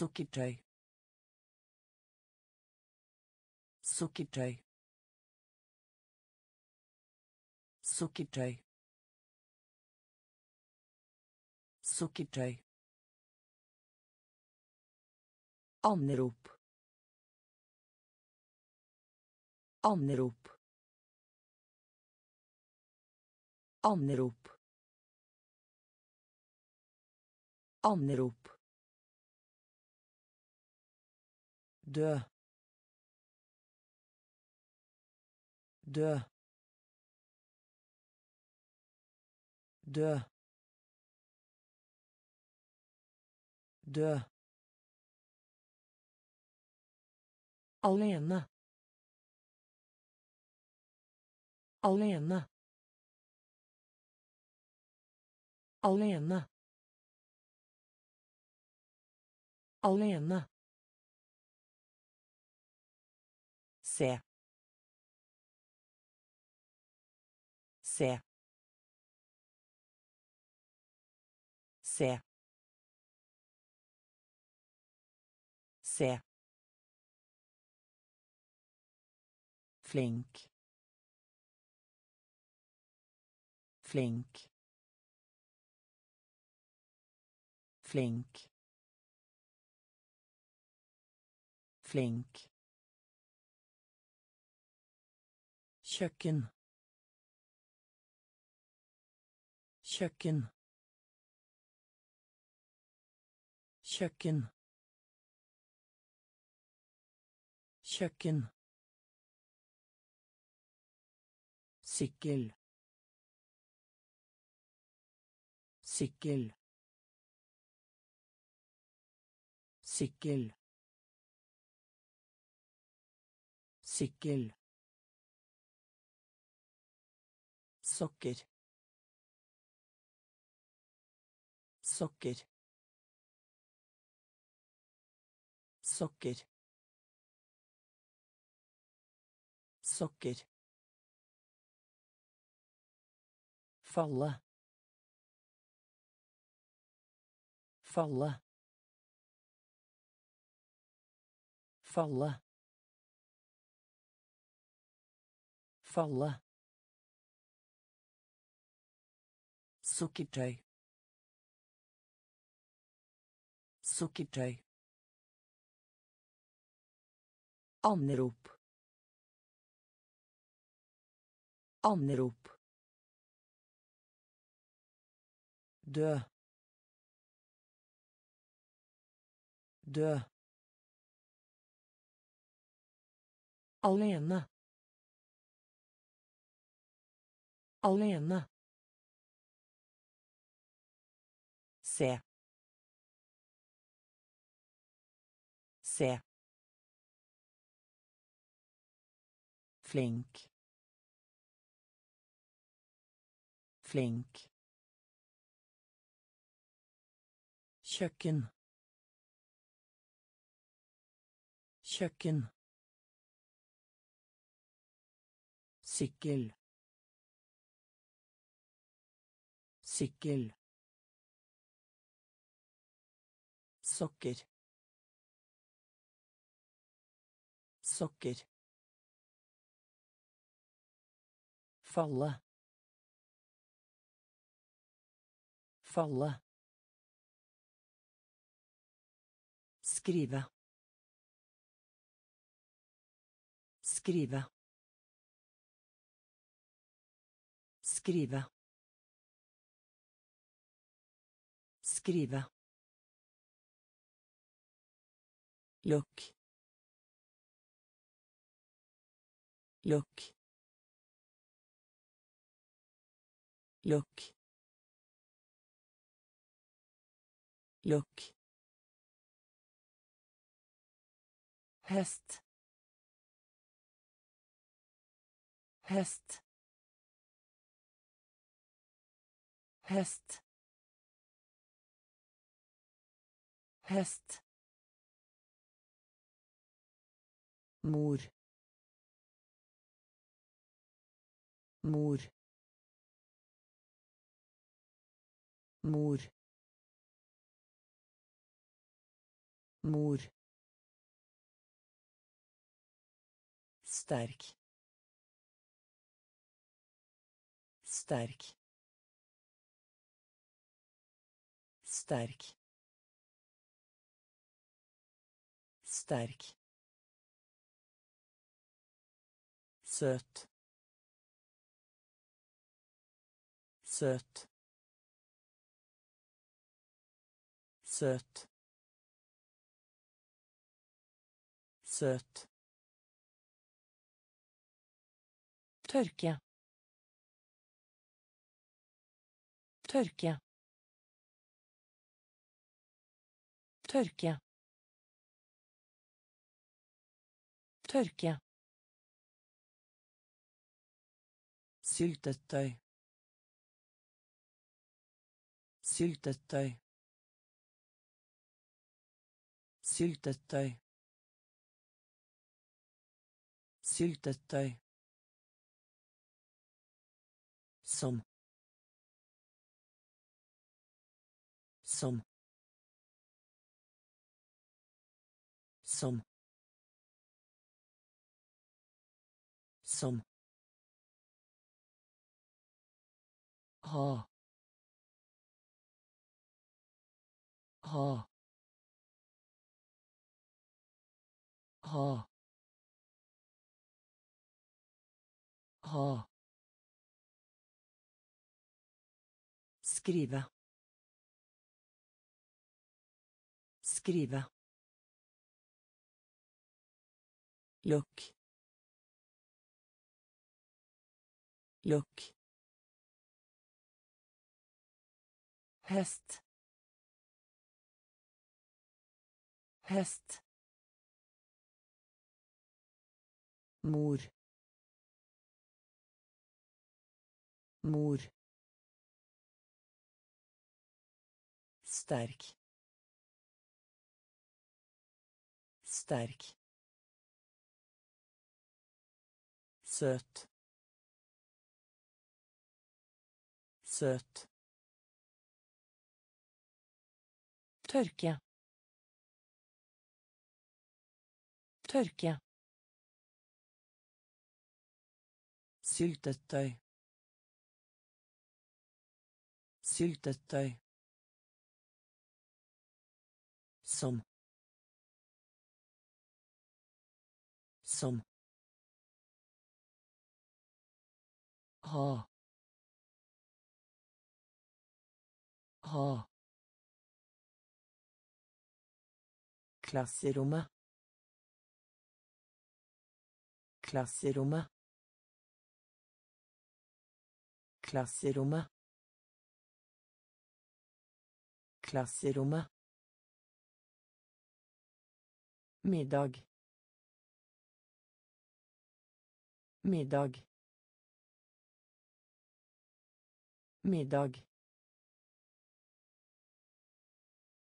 Sukiczej. Sukiczej. Sukiczej. Sukiczej. Omrop. Omrop. Omrop. Omrop. Dø. Dø. Dø. Dø. Alene. Alene. Alene. Alene. Se. Se. Se. Se. Flink. Flink. Flink. Flink. Kjøkken. Kjøkken. Kjøkken. Kjøkken. Sykkel. Sykkel. Sykkel. Sykkel. Sokker. Sokker. Sokker. Sokker. Falle. Falle. Falle. Falle. Sukkertøy. Sukkertøy. Anrop. Anrop. Dø. Dø. Alene. Alene. Se. Se. Flink. Flink. Kjøkken. Kjøkken. Sykkel. Sykkel. Sokker. Sokker. Falle. Falle. Skrive. Skrive. Skrive. Skrive. Lukk. Lukk. Lukk. Lukk. Hest. Hest. Hest. Hest. Mor. Mor. Mor. mor sterk sterk sterk sterk søt. Søt. Søt. Søt. Tørke. Tørke. Tørke. Tørke Syltetøy. Syltetøy. Syltetøy. Syltetøy. Som. Som. Som. Som. Ha ha ha ha Skrive. Skrive. Lukk. Lukk. Hest. Hest. Mor. Mor. Sterk. Sterk. Søt. Søt. Tørke. Tørke. Syltetøy. Syltetøy. Som. Som. Ha. Ha Klasserommet. Klasserommet. Klasserommet. Klasserommet. Middag. Middag. Middag.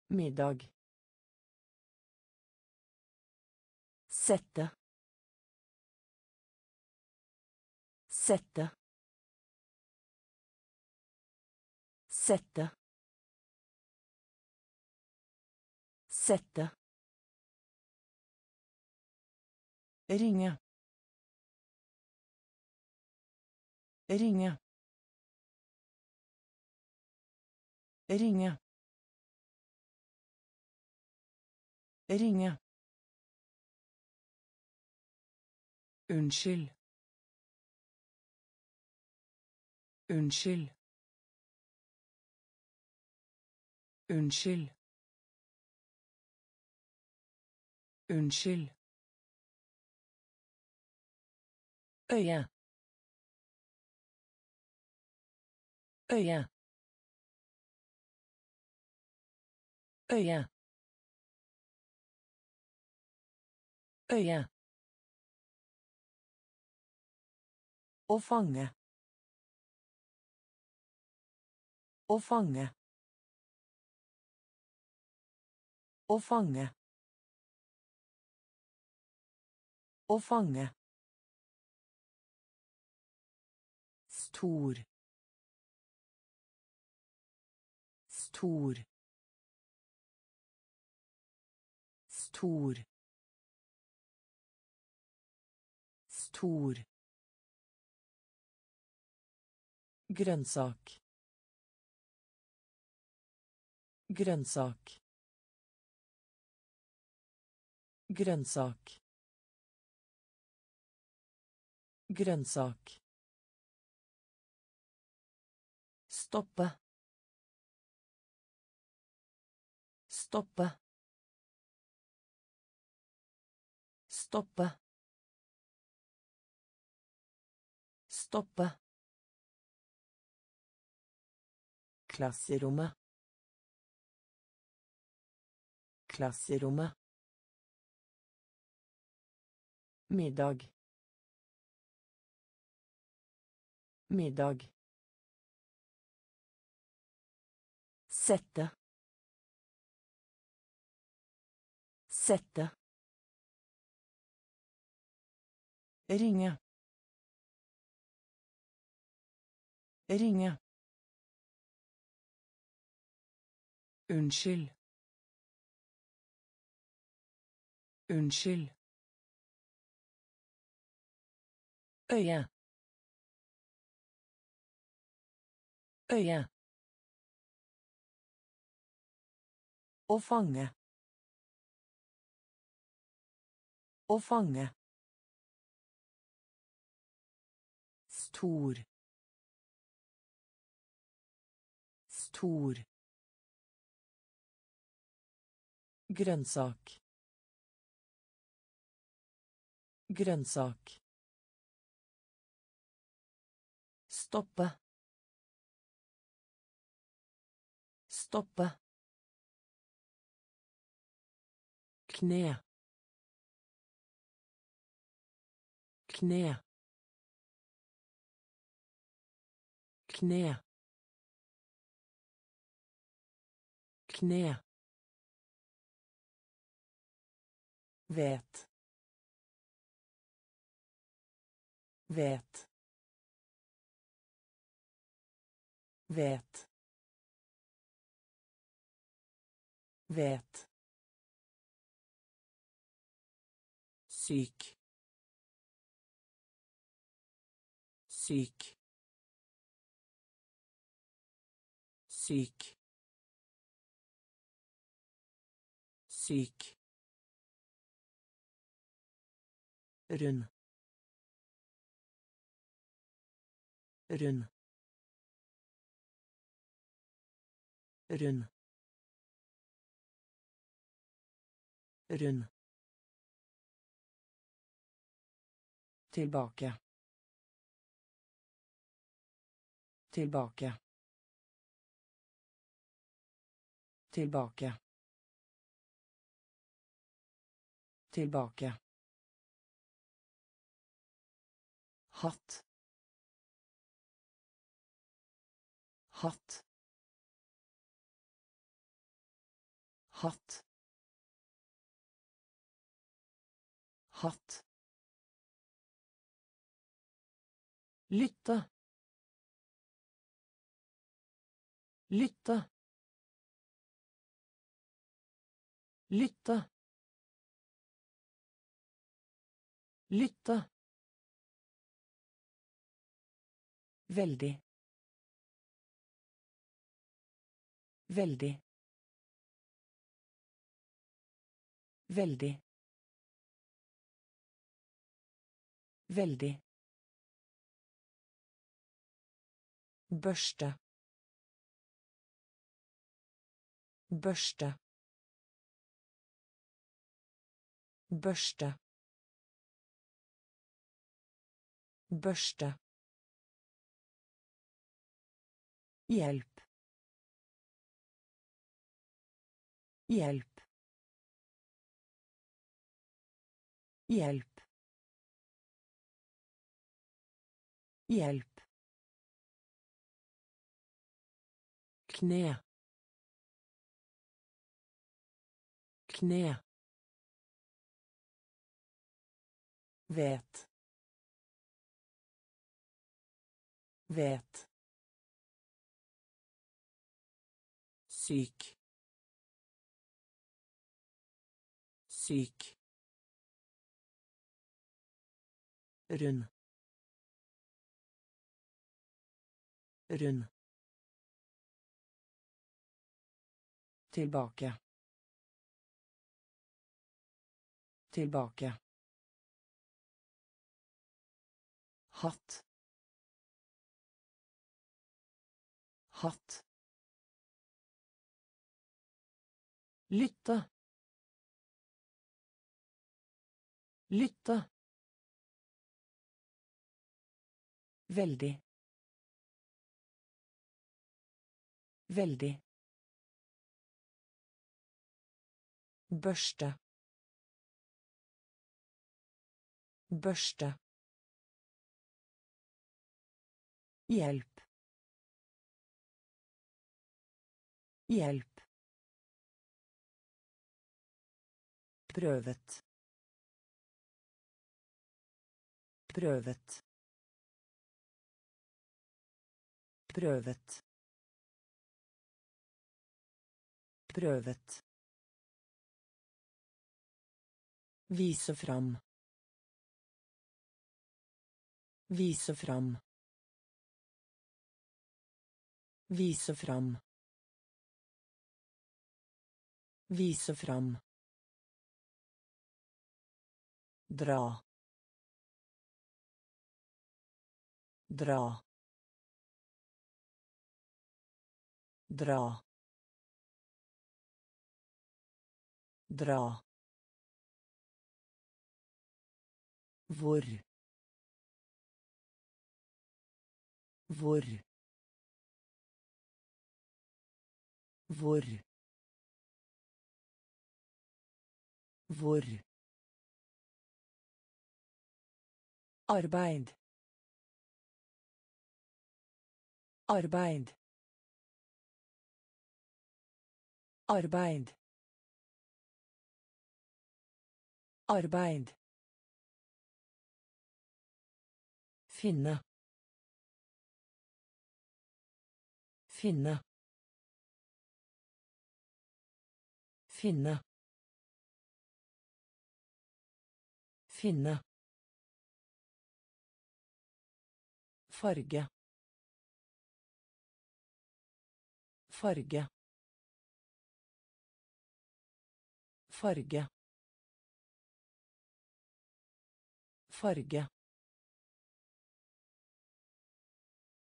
Middag. Sette. Sette. Sette. Sette. Ringe. Ringe. Ringe. Ringe. Unnskyld. Unnskyld. Unnskyld. Unnskyld. Øye. Øye. Øye. Øye. Å fange. Å fange. Å fange. Å fange. Stor. Stor. Stor. Stor. Grønnsak. Grønnsak. Grønnsak. Grønnsak. Stoppe. Stoppe. Stoppe. Stoppe. Klasserommet. Klasserommet. Middag. Middag. Sette. Sette. Ringe. Ringe. Unnskyld. Unnskyld. Øye. Øye. Å fange. Å fange. Stor. Stor. Grønnsak. Grønnsak. Stoppe. Stoppe. Kne. Kne. Kne. Kne. Vet. Vet. Vet. Vet. Syk. Syk. Syk. Syk. Rund. Rund. Rund. Rund. Tilbake. Tilbake. Tilbake. Tilbake hatt. Hatt. Hatt. Hatt. Lytte. Lytte. Lytte. Lytte Veldig. Veldig. Veldig. Veldig. Børste. Børste. Børste. Børste. Hjelp. Hjelp. Hjelp. Hjelp. Kne. Kne. Vet. Vet. Syk. Syk. Rund. Rund. Tilbake. Tilbake. Hatt. Hatt lytte. Lytte. Veldig. Veldig. Børste. Børste. Hjelp. Hjelp prøvet prøvet prøvet prøvet Vise fram. Vise fram. Vise fram. Vise fram. Dra. Dra. Dra. Dra. Hvor. Hvor. Hvor. Hvor. Arbeid. Arbeid. Arbeid. Arbeid. Finne. Finne. Finne. Finne. Farge. Farge. Farge. Farge.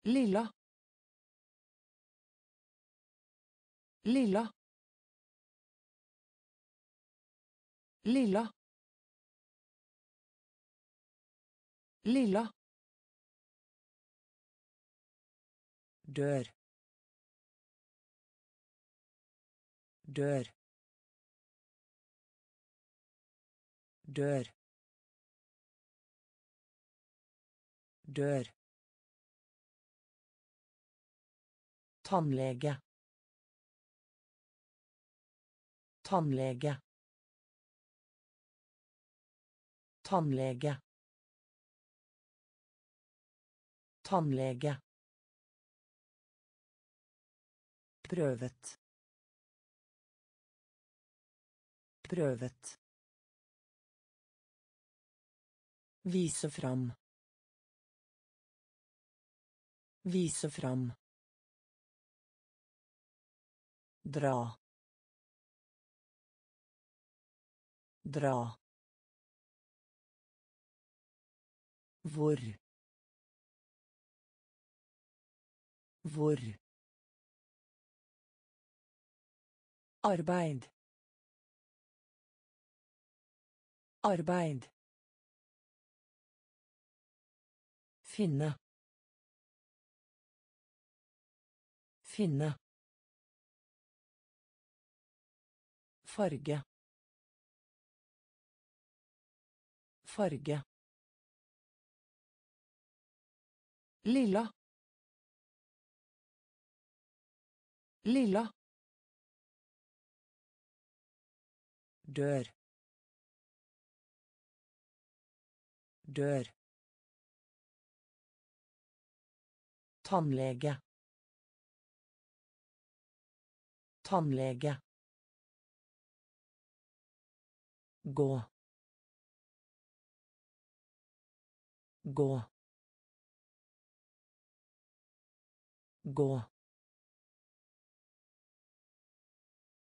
Lilla. Lilla. Lilla. Lilla. Dør dør dør dør Tannlege. Tannlege. Tannlege. Tannlege. Prøvet. Prøvet. Vise fram. Vise fram. Dra. Dra. Hvor. Hvor. Arbeid. Arbeid. Finne. Finne. Farge. Farge. Lilla. Lilla. Dør. Dør. Tannlege. Tannlege. gå gå gå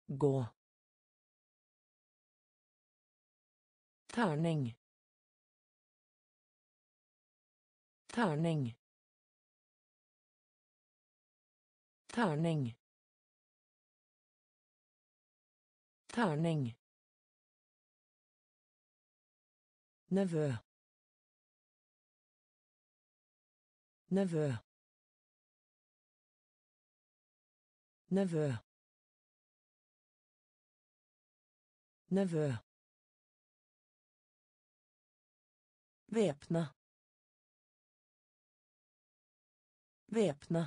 gå terning terning terning terning nevø nevø nevø nevø Væpne. Væpne.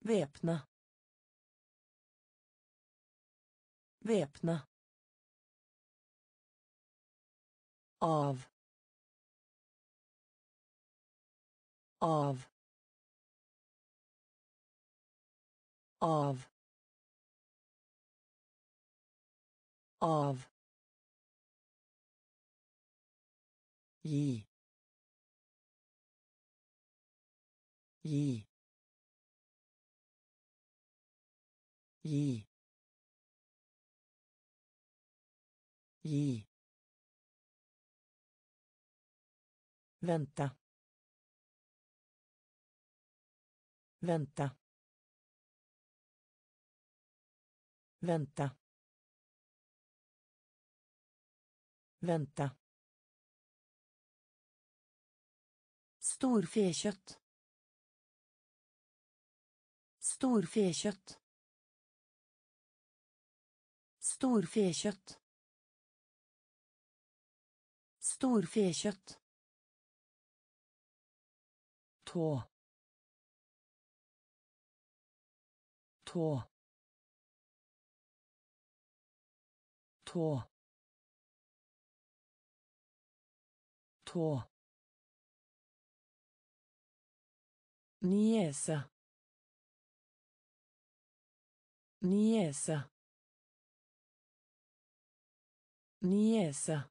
Væpne. Væpne. av av av av gi gi gi gi Vente. Vente. Vente. Vente. Storfekjøtt. Storfekjøtt. Storfekjøtt. Storfekjøtt. tå tå tå tå Niese. Niese. Niese.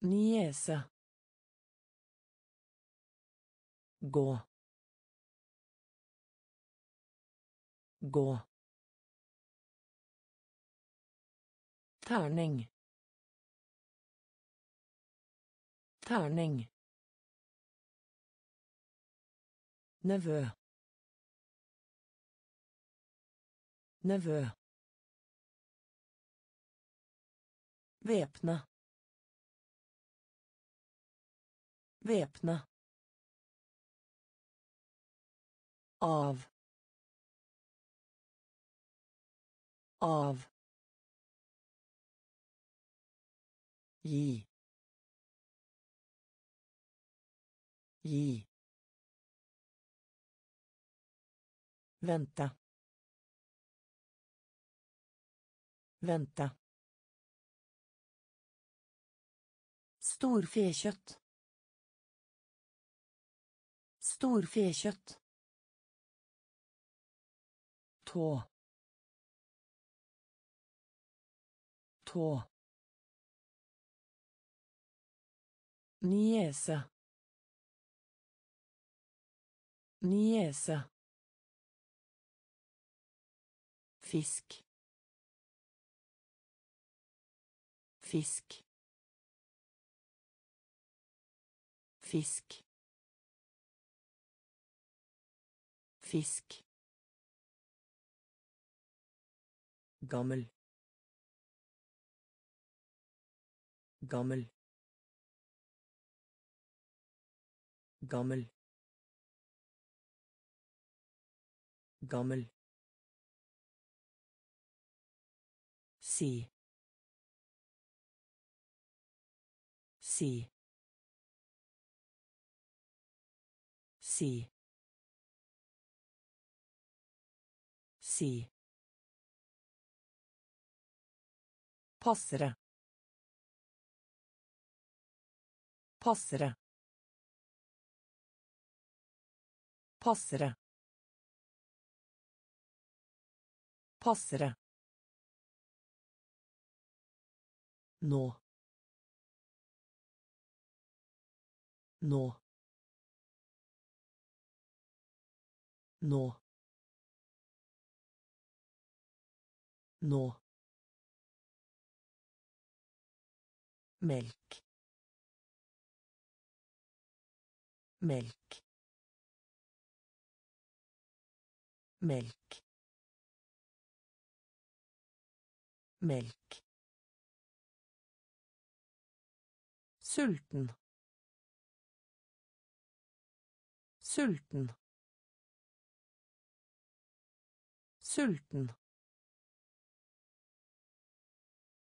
Niese. gå gå terning terning nevø. Nevø. Væpne. Væpne. av. Av. Gi. Gi Vente. Vente. Storfekjøtt. Storfekjøtt. Tå. Tå. Niese. Niese. Fisk. Fisk. Fisk. Fisk. Gammel. Gammel. Gammel. Gammel. Si. Si. Si. Si. Passere. Passere. Passere. Passere. Nå. Nå. Nå. Nå. Melk. Melk. Melk. Melk. Sulten. Sulten. Sulten.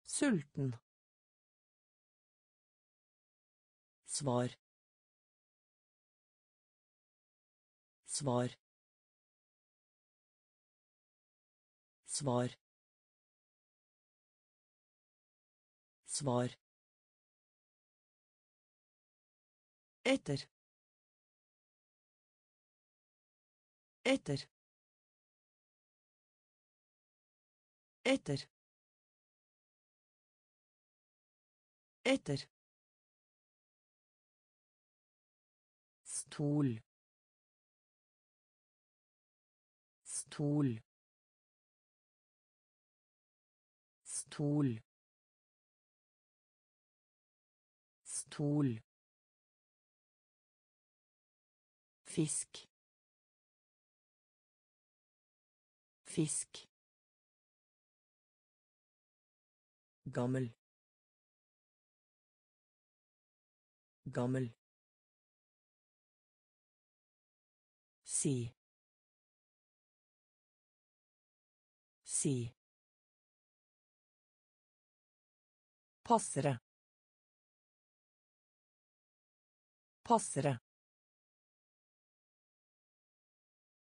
Sulten. Svar. Svar. Svar. Svar. Etter. Etter. Etter. Etter. Stol. Stol. Stol. Stol. Fisk. Fisk. Gammel. Gammel. Si. Si. Passere. Passere.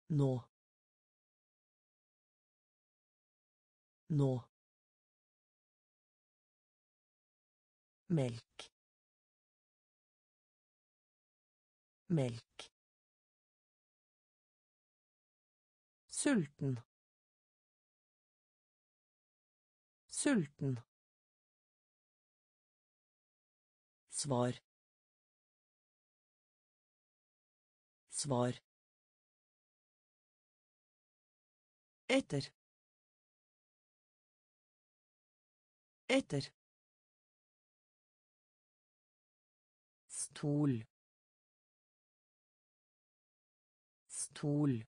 Nå. Nå. Melk. Melk. Sulten. Sulten. Svar. Svar. Etter. Etter. Stol. Stol.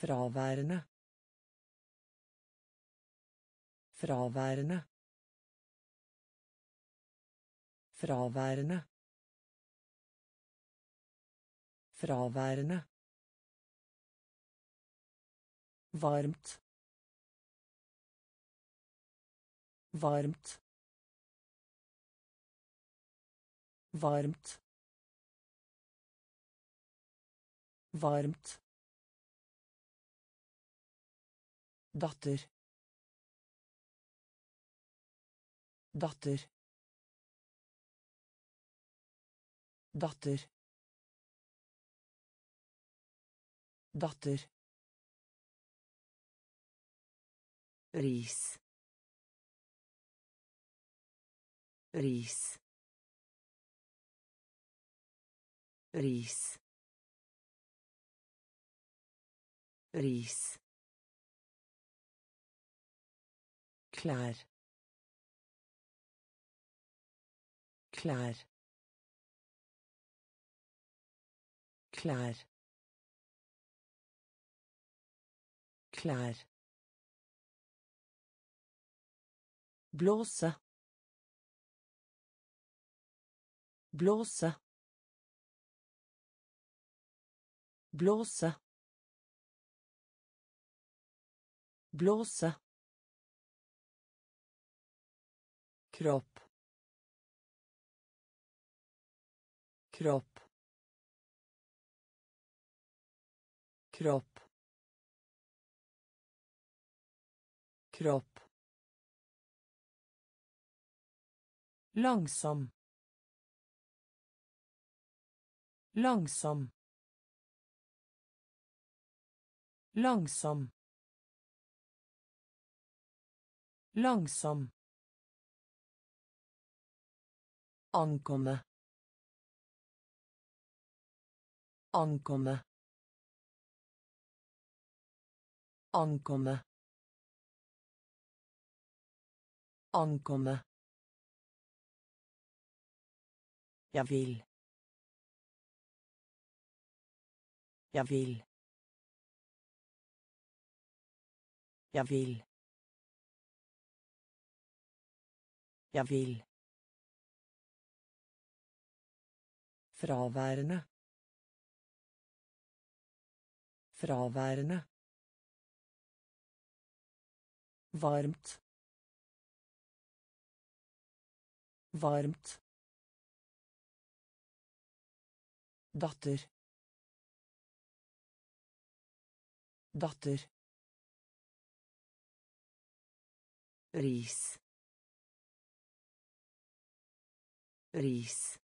Fraværende. Fraværende. Fraværende. Fraværende. Varmt. Varmt. Varmt. Varmt. datter datter datter datter ris. Ris. Ris. Ris. Klær klær klær klær blåse blåse blåse blåse kropp kropp kropp kropp langsom langsom Langsom. Langsom. Ankomme. Ankomme. Ankomme. Ankomme. Jeg vil. Jeg vil. Jeg vil. Jeg vil. Fraværende. Fraværende. Varmt. Varmt. Datter. Datter. Ris. Ris.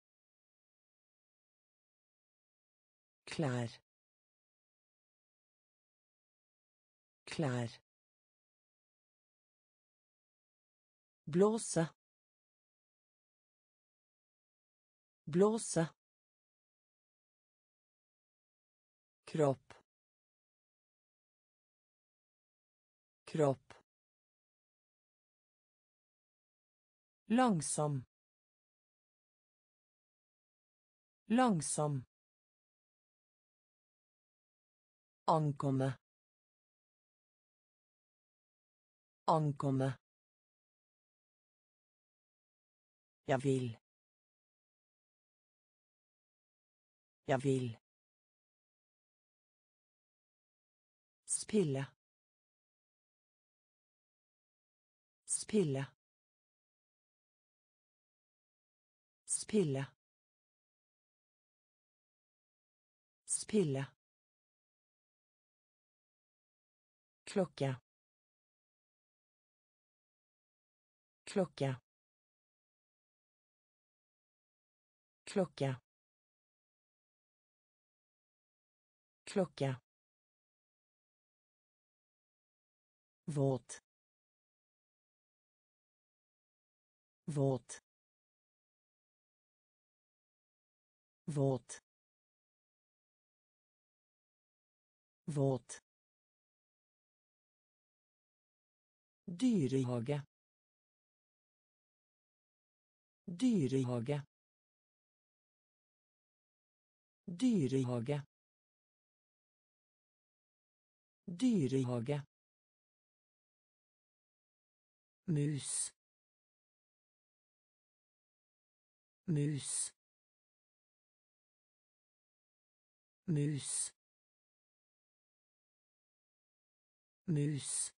klær klær blåse blåse kropp kropp langsom langsom Ankomme. Ankomme. Jeg vil. Jeg vil. Spille. Spille. Spille. Spille. klokke klokke klokke klokke våt våt våt våt Dyrehage. Dyrehage. Dyrehage. Dyrehage. Mus. Mus. Mus. Mus.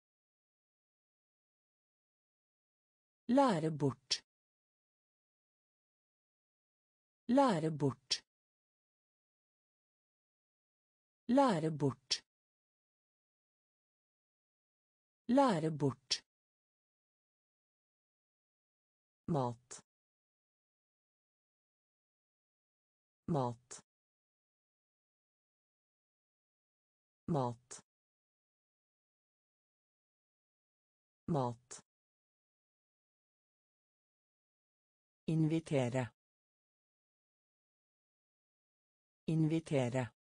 Lære bort. Lære bort. Lære bort. Lære bort. Mat. Mat. Mat. Mat. Invitere. Invitere.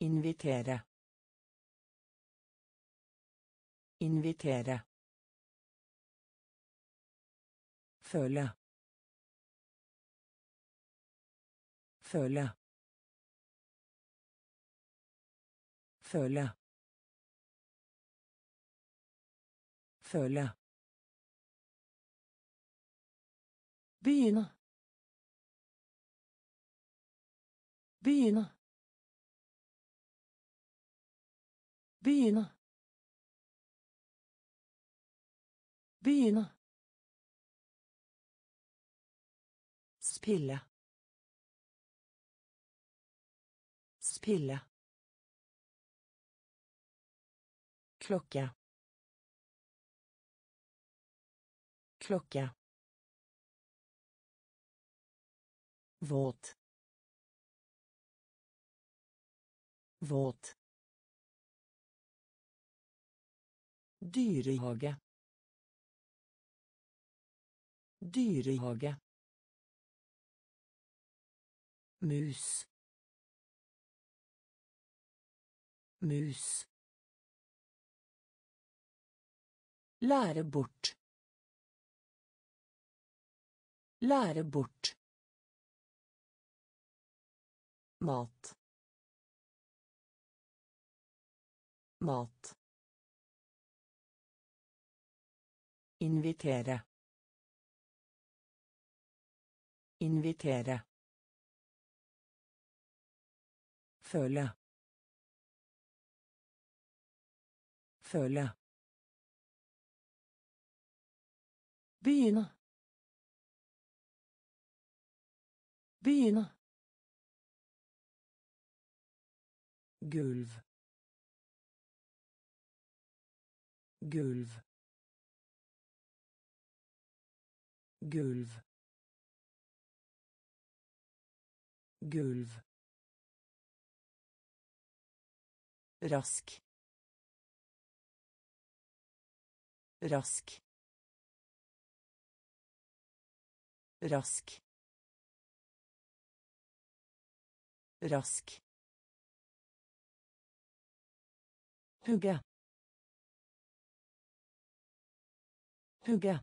Invitere. Invitere. Føle. Føle. Føle. Føle. Begynne. Begynne. Begynne. Begynne. Spille. Spille. klokke. Klokke. Våt. Våt. Dyrehage. Dyrehage mus mus Lære bort. Lære bort. Mat. Mat. Invitere. Invitere. Føle. Føle. Begynne. Begynne. Gulv. Gulv. Gulv. Gulv. Rask. Rask. Rask. Rask. Hugge. Hugge.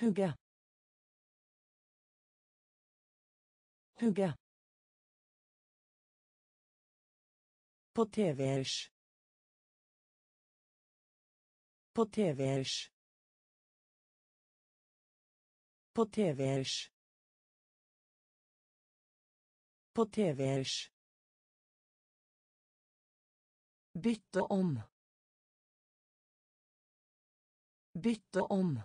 Hugge. Hugge. På TV-ers. På TV-ers. På TV-ers. På TV-ers. Bytte om. Bytte om.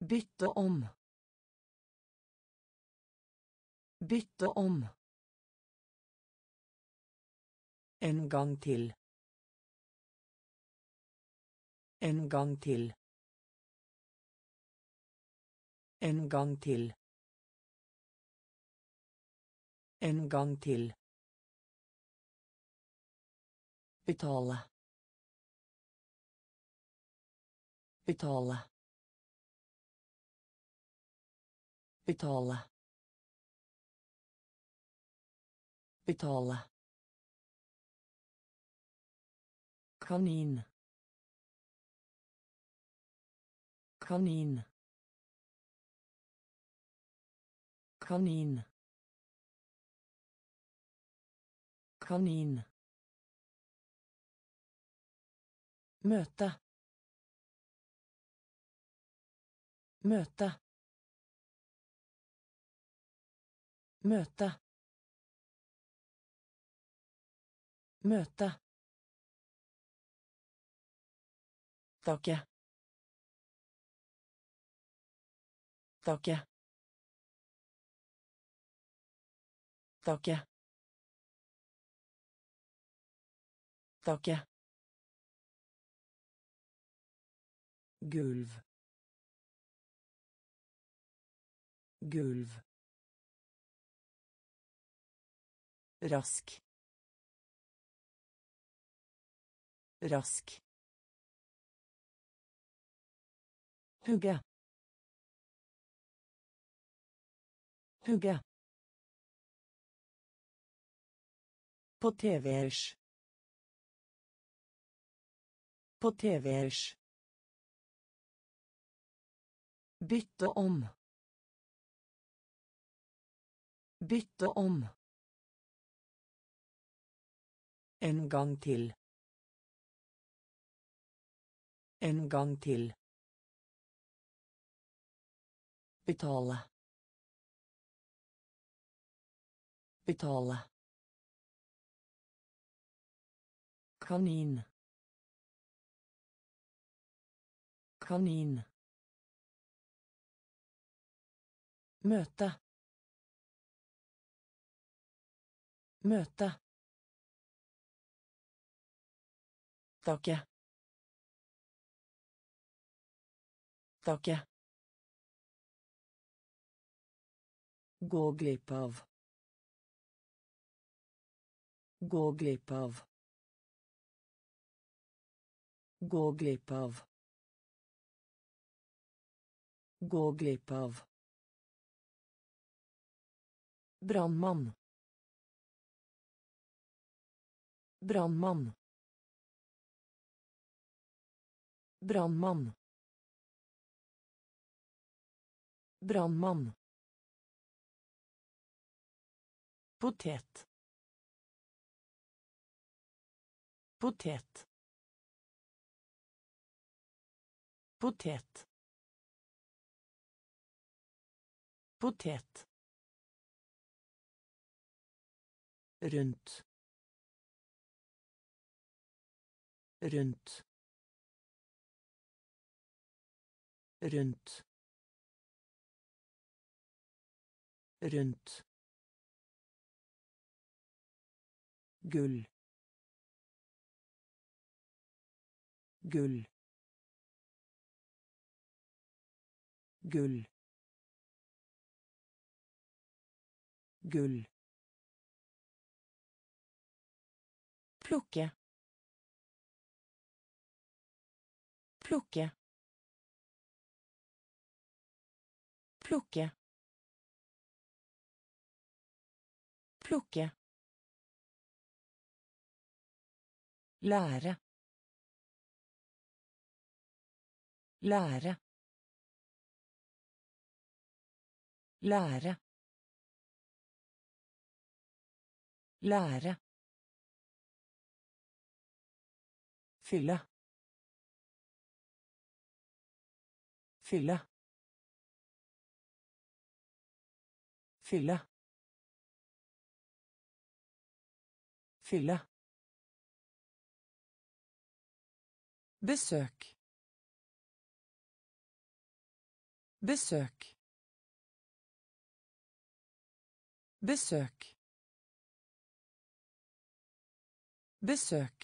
Bytte om. Bytte om. En gang til. En gang til. En gang til. En gang til. Betale. Betale. Betale. Betale. Kanin. Kanin. Kanin. Kanin. Møte. Møte. Møte. Møte. Takke. Takke. Takke. Takke. Gulv. Gulv. Rask. Rask. Hugge. Hugge. På TV-ers. På TV-ers. Bytte om. Bytte om. En gang til. En gang til. Betale. Betale. Kanin. Kanin. Møte. Møte. Takke. Takke. Gå glipp av. Gå glipp av. Gå glipp av. Gå glipp av. Brannmann. Brannmann. Brannmann. Brannmann. Potet. Potet. Potet. Potet. rundt rundt rundt rundt gull. Gull. Gull. Gull. Plukke. Plukke. Plukke. Plukke lære. Lære. Lære. Lære. Fylle. Fylle. Fylle. Fylle besøk. Besøk. Besøk. Besøk.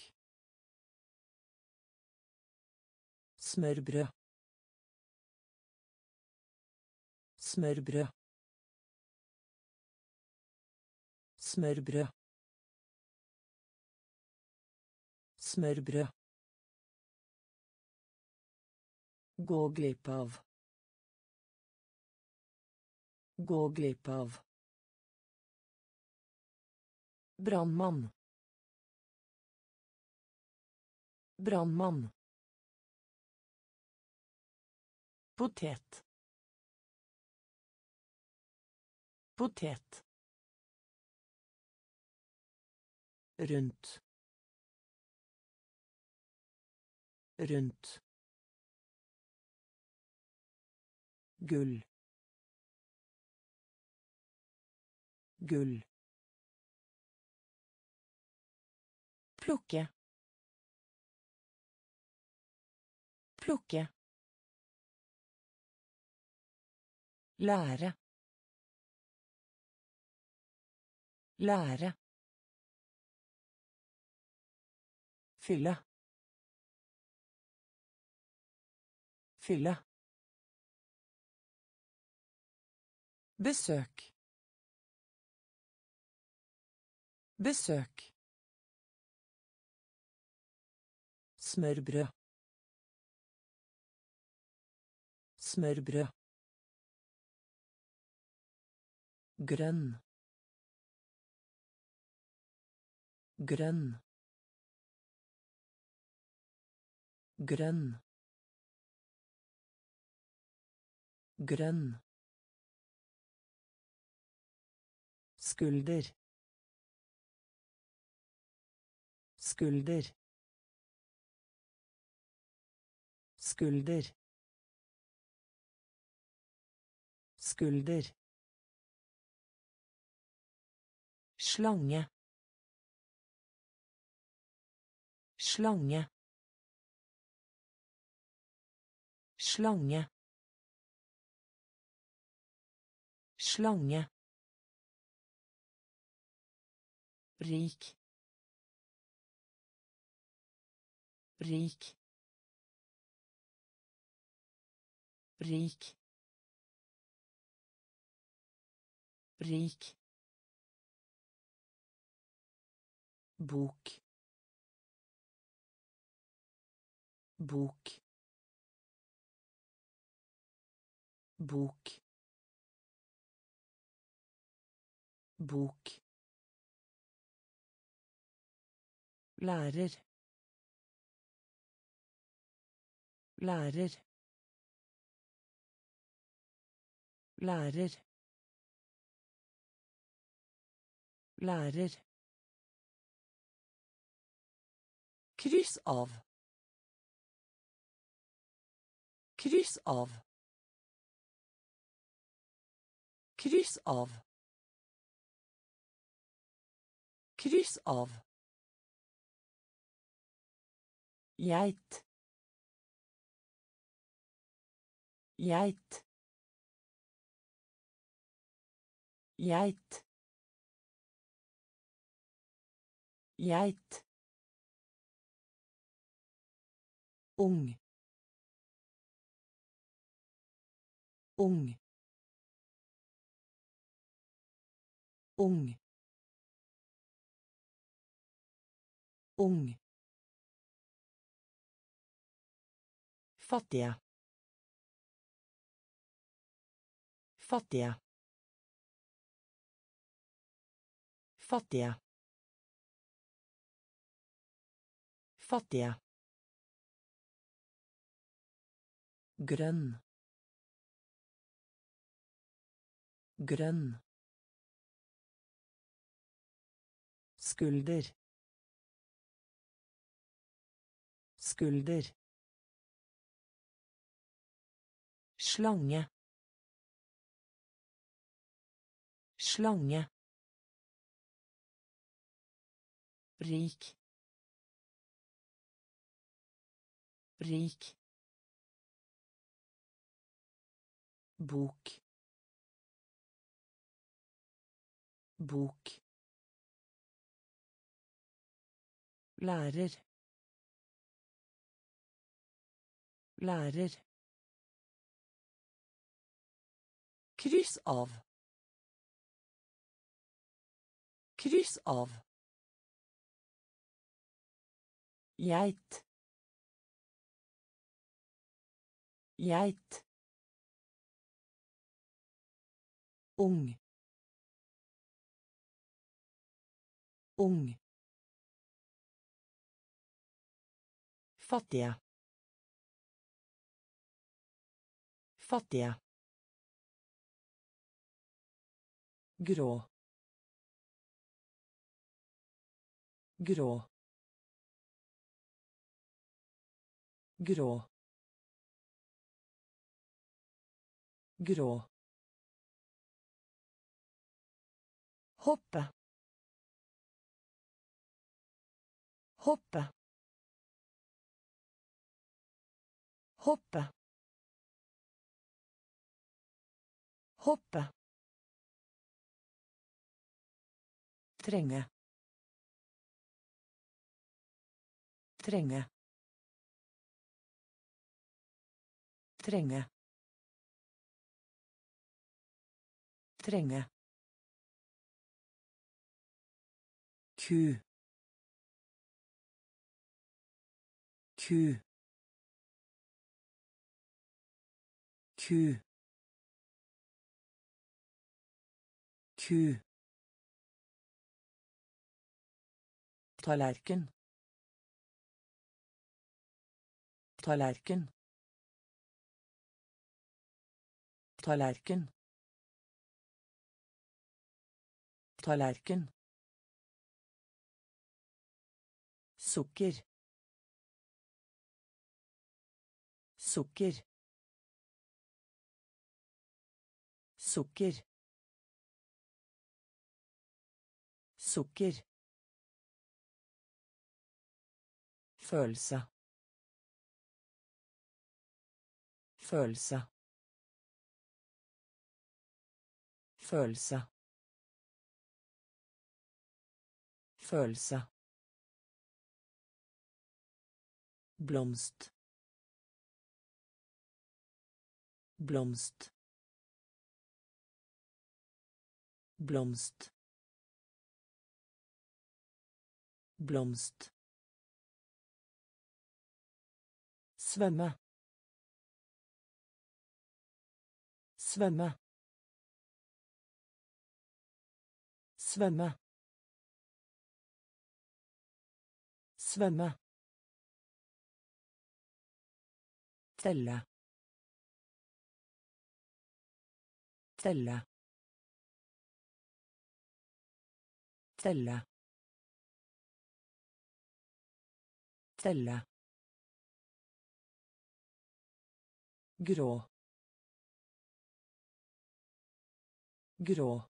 Smørbrød. Smørbrød. Smørbrød. Smørbrød Gå glipp av. Gå glipp av. Brannmann. Brannmann. Potet. Potet. Rundt. Rundt. Gull. Gull. Plukke. Plukke. Lære. Lære. Fylle. Fylle. Besøk. Besøk. Smørbrød. Smørbrød. grønn grønn grønn grønn skulder skulder skulder skulder Slange. Slange. Slange. Slange. Rik. Rik. Rik. Rik. Bok. Bok. Bok. Bok lærer lærer lærer lærer kryss av kryss av kryss av kryss av geit. Geit. Geit. Geit. Ung. Ung. Ung. Ung fattige. Fattige. Fattige. Fattige. Grønn. Grønn. Skulder. Skulder slange. Slange. Rik. Rik. Bok. Bok. Lærer. Lærer kryss av. Kryss av. Geit. Geit. Ung. Ung. Fattige. Fattige grå. Grå. Grå. Grå. Hoppe. Hoppe. Hoppe. Hoppe trenge. Trenge. Trenge. Trenge. Ku ku ku ku tallerken tallerken tallerken tallerken sukker. Sukker. Sukker. Sukker følelse. Følelse. Følelse. Følelse. Blomst. Blomst. Blomst. Blomst svømme svømme svømme svømme telle telle telle telle grå. Grå.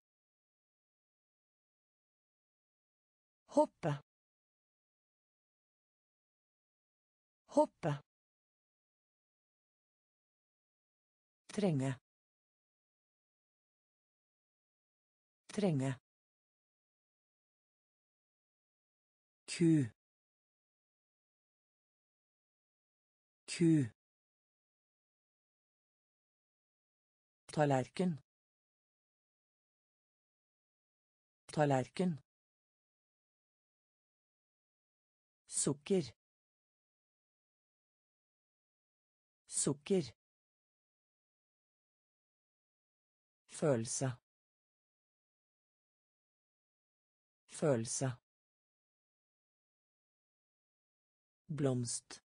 Hoppe. Hoppe. Trenge. Trenge. Ku. Ku tallerken. Tallerken. Sukker. Sukker. Følelse. Følelse. Blomst.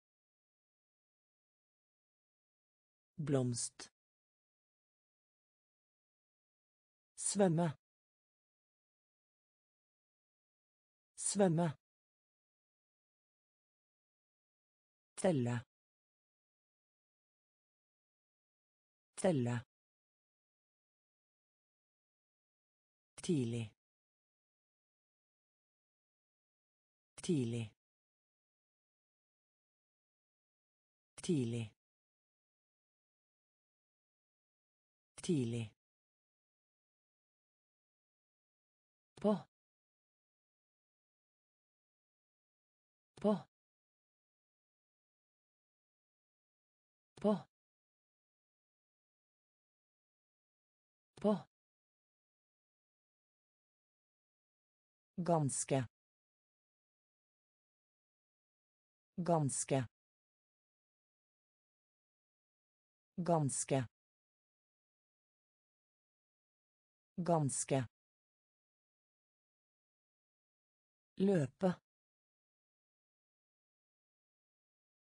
Blomst svømme svømme telle. Telle. Tidlig tidlig tidlig tidlig ganske. Ganske. Ganske. Ganske. Løpe.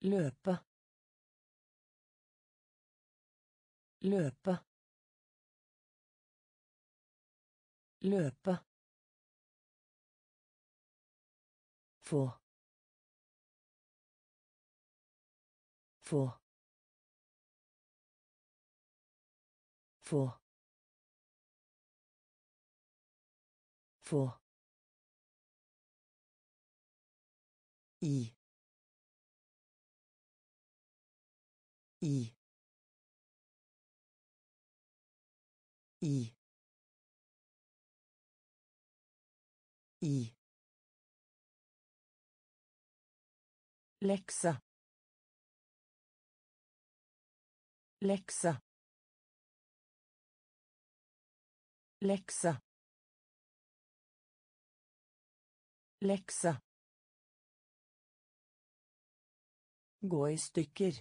Løpe. Løpe. Løpe få få få få i. I. I. I lekse lekse lekse lekse Gå i stykker.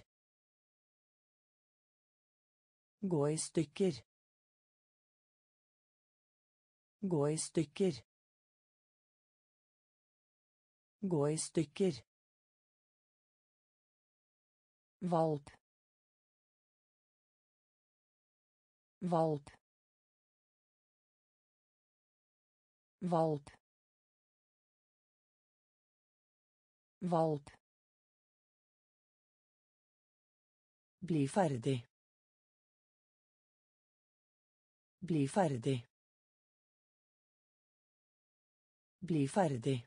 Gå i stykker. Gå i stykker. Gå i stykker. Valp. Valp. Valp. Valp. Bli ferdig. Bli ferdig. Bli ferdig.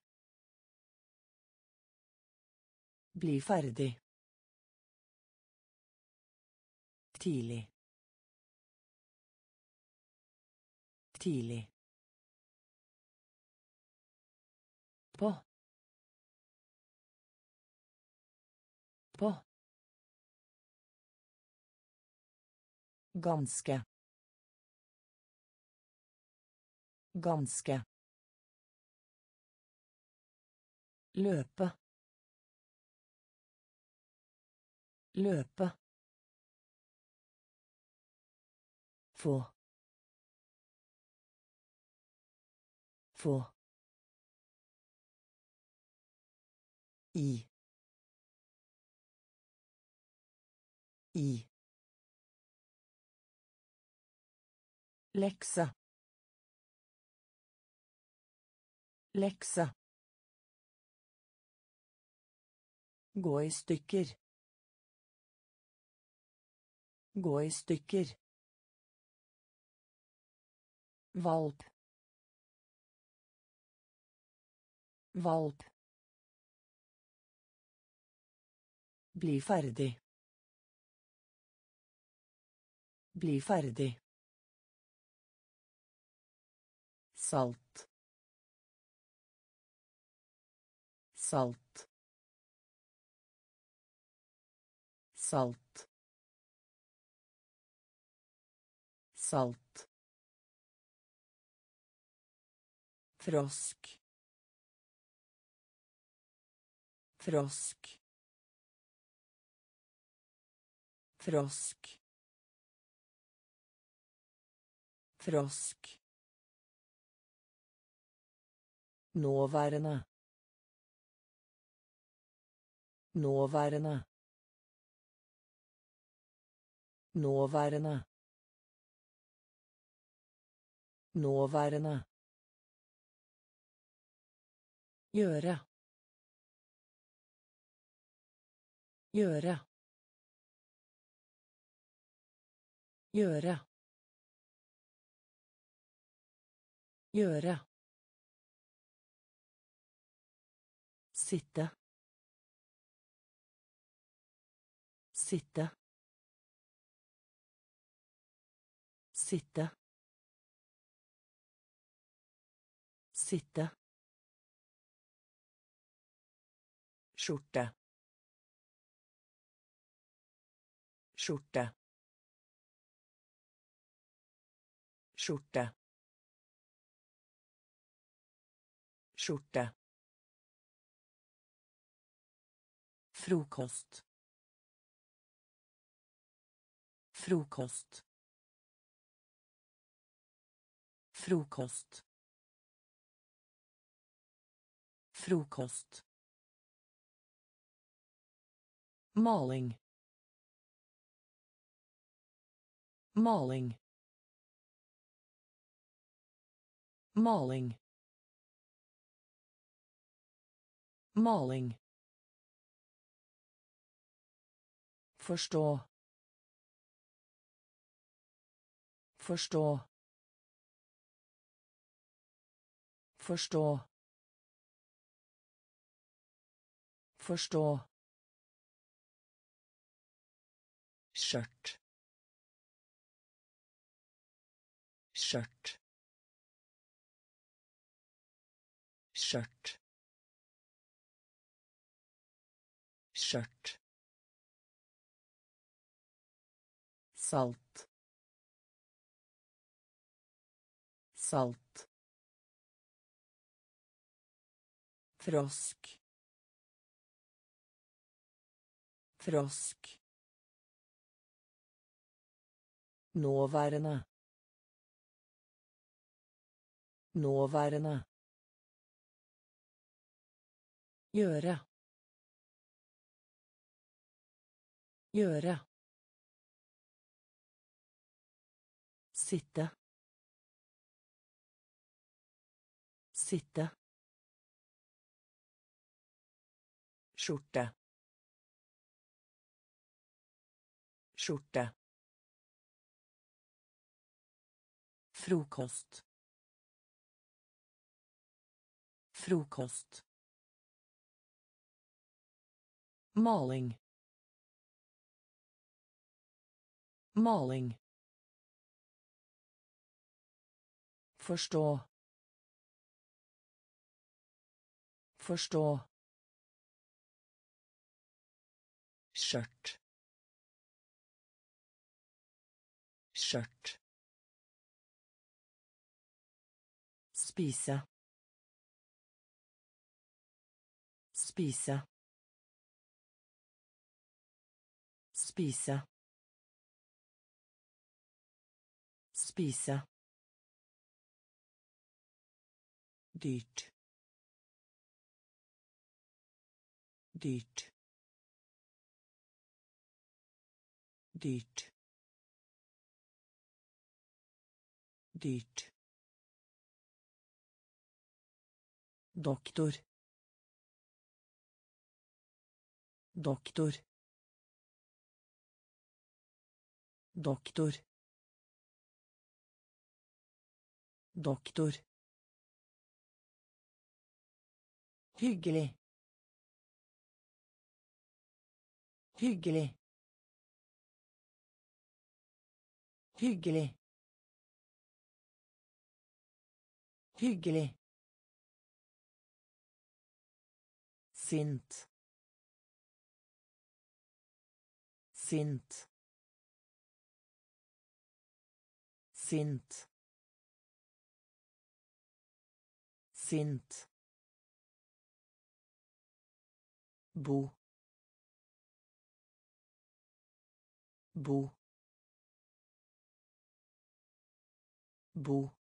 Bli ferdig. Tidlig. Tidlig. På. På. Ganske. Ganske. Løpe. Løpe. Få. Få. I. I. Lekse. Lekse. Gå i stykker. Gå i stykker. Valp. Valp. Bli ferdig. Bli ferdig. Salt. Salt. Salt. Salt. Frosk. Frosk. Frosk. Frosk. Nåværende. Nåværende. Nåværende. Nåværende. Gjøre. Gjøre. Gjøre. Gjøre. Sitte. Sitte. Sitte. Sitte. Skjorte. Skjorte. Skjorte. Skjorte. Frokost. Frokost. Frokost. Frokost. Maling. Maling. Maling. Maling. Forstå. Forstå. Forstå. Forstå. Skjørt skjørt skjørt skjørt Salt. Salt. Frosk. Frosk. Nåværende. Nåværende. Gjøre. Gjøre. Sitte. Sitte. Skjorte. Skjorte. Frokost. Frokost. Maling. Maling. Forstå. Forstå. skjørt skjørt Spise. Spise. Spise. Spise. dyrt dyrt dyrt dyrt doktor. Doktor. Doktor. Doktor. Hyggelig. Hyggelig. Hyggelig. Hyggelig sint sint sint sint beau beau beau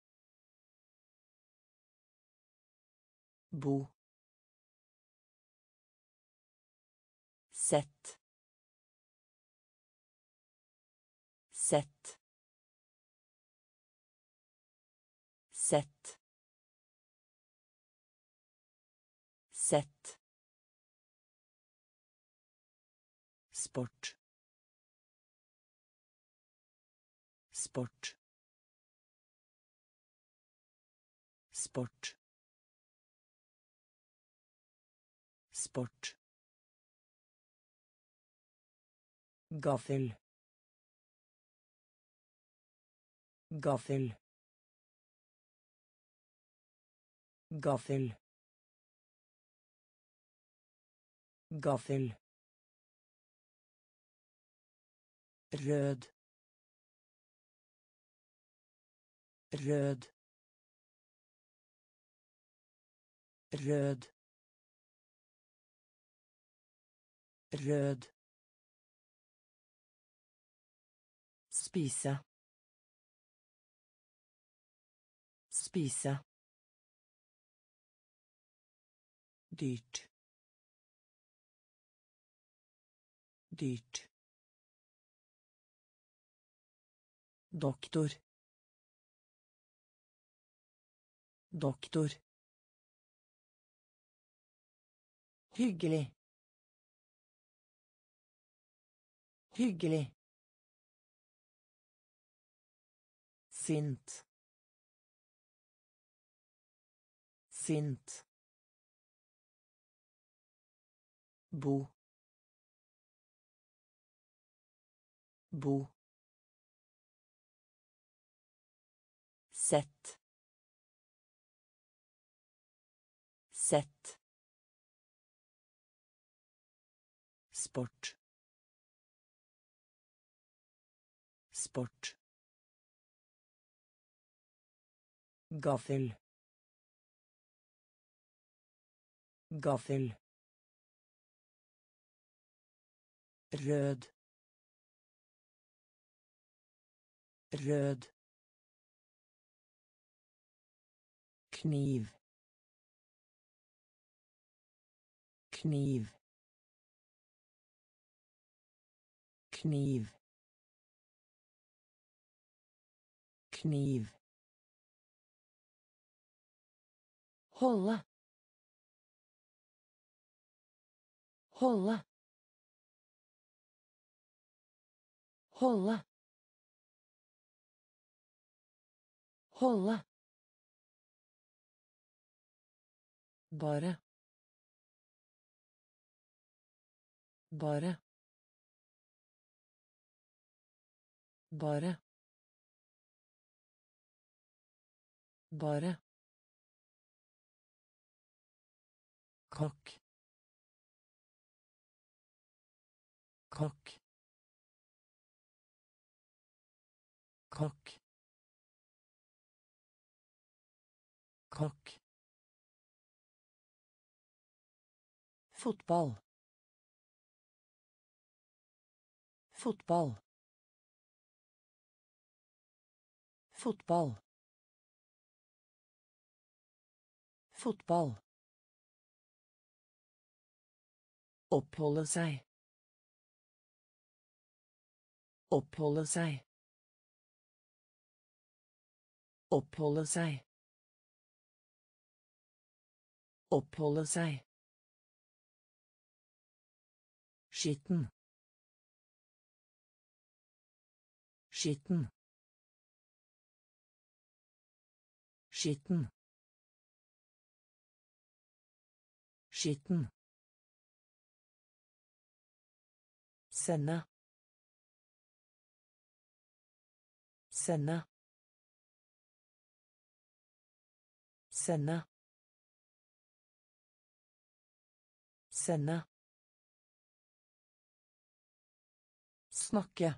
beau sett. Sett. Sett. Sett. Sport. Sport. Sport. Sport gaffel. Gaffel. Gaffel. Gaffel. Rød. Rød. Rød. Rød spise. Spise. Dyrt. Dyrt. Doktor. Doktor. Hyggelig. Hyggelig sint sint bo bo sett sett sport. Sport gaffel. Gaffel. Rød. Rød. Kniv. Kniv. Kniv. Kniv holde. Holde. Holde. Holde. Bare. Bare. Bare. Bare kokk. Kokk. Kokk. Kokk. Fotball. Fotball. Fotball. Fotball Oppholde seg. Oppholde seg. Oppholde seg. Oppholde seg. Skitten. Skitten. Skitten. Skitten. Sende. Sende. Sende. Sende. Snakke.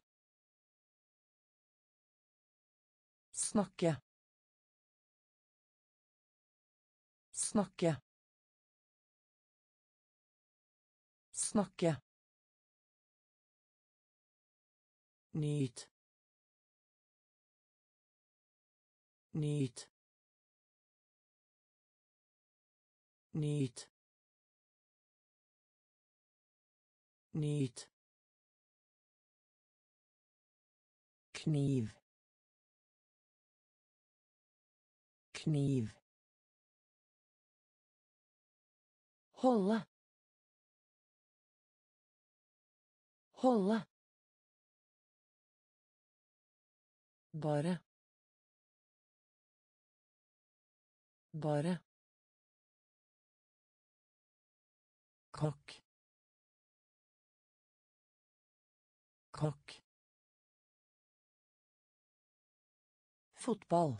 Snakke. Snakke. Snakke. Nyt. Nyt. Nyt. Nyt. kniv kniv holde holde bare bare kokk kokk Fotball.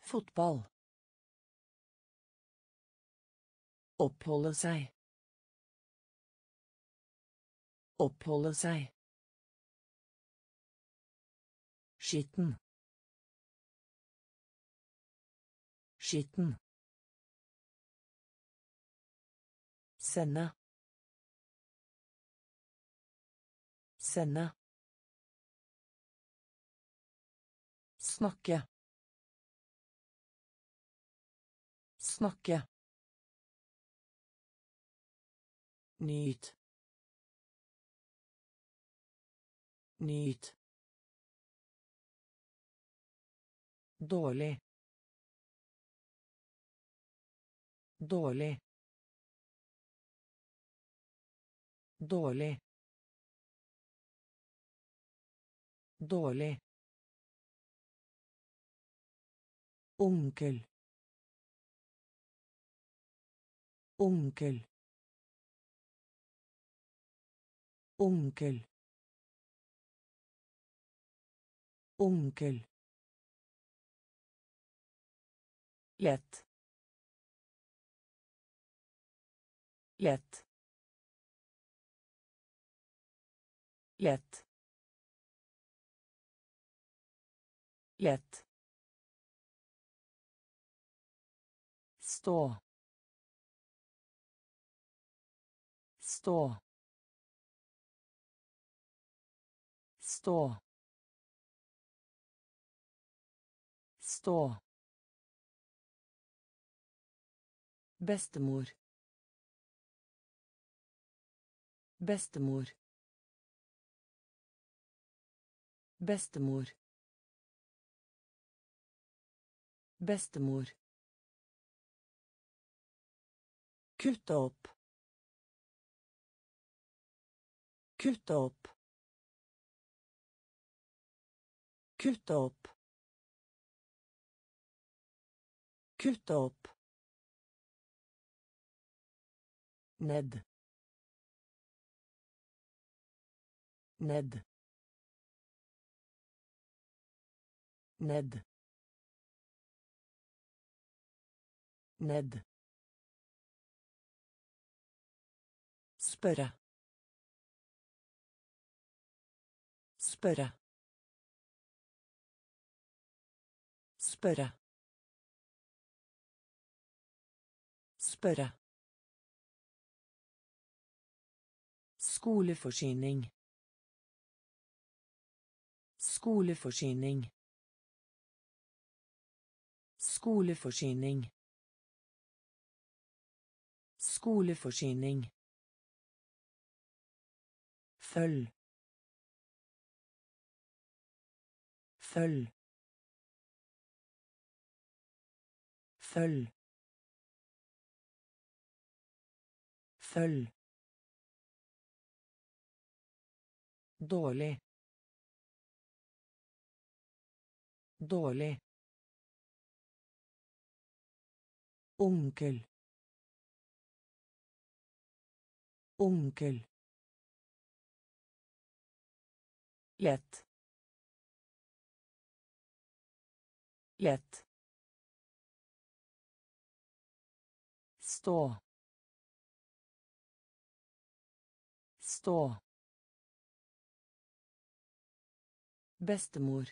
Fotball. Oppholde seg. Oppholde seg. Skitten. Skitten. Sende. Sende. Snakke. Snakke. Nyt. Nyt. Dårlig. Dårlig. Dårlig. Dårlig. Onkel. Onkel. Onkel. Onkel. Lett. Lett. Lett. Lett. stå stå stå stå bestemor bestemor bestemor bestemor Kutte opp. Kutte opp. Kutte opp. Kutte opp. ند ند ند ند Spørre. Spørre. Spørre. Spørre. Skoleforsyning. Skoleforsyning. Skoleforsyning. Skoleforsyning. Følg. Følg. Følg. Følg. Dårlig. Dårlig. Onkel. Onkel. Lett. Lett. Stå. Stå. Bestemor.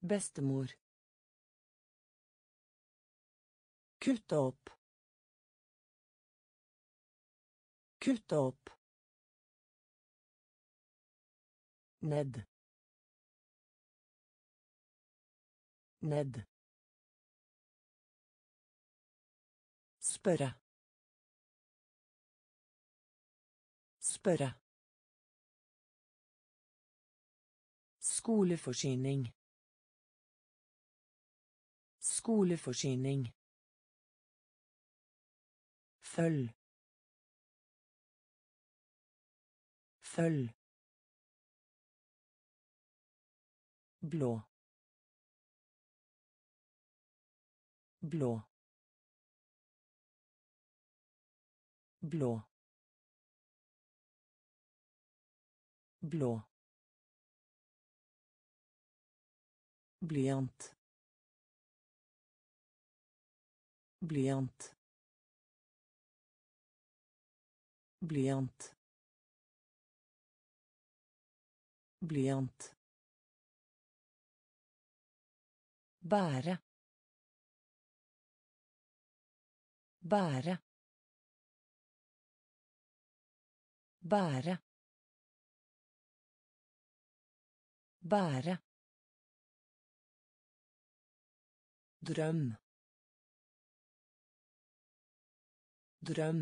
Bestemor. Kutte opp. Kutte opp. Ned. Ned. Spørre. Spørre. Skoleforsyning. Skoleforsyning. Følg. Følg. blå blå blå blå blyant. Blyant. Blyant. Blyant. Bære. Bære. Bære. Bære drøm drøm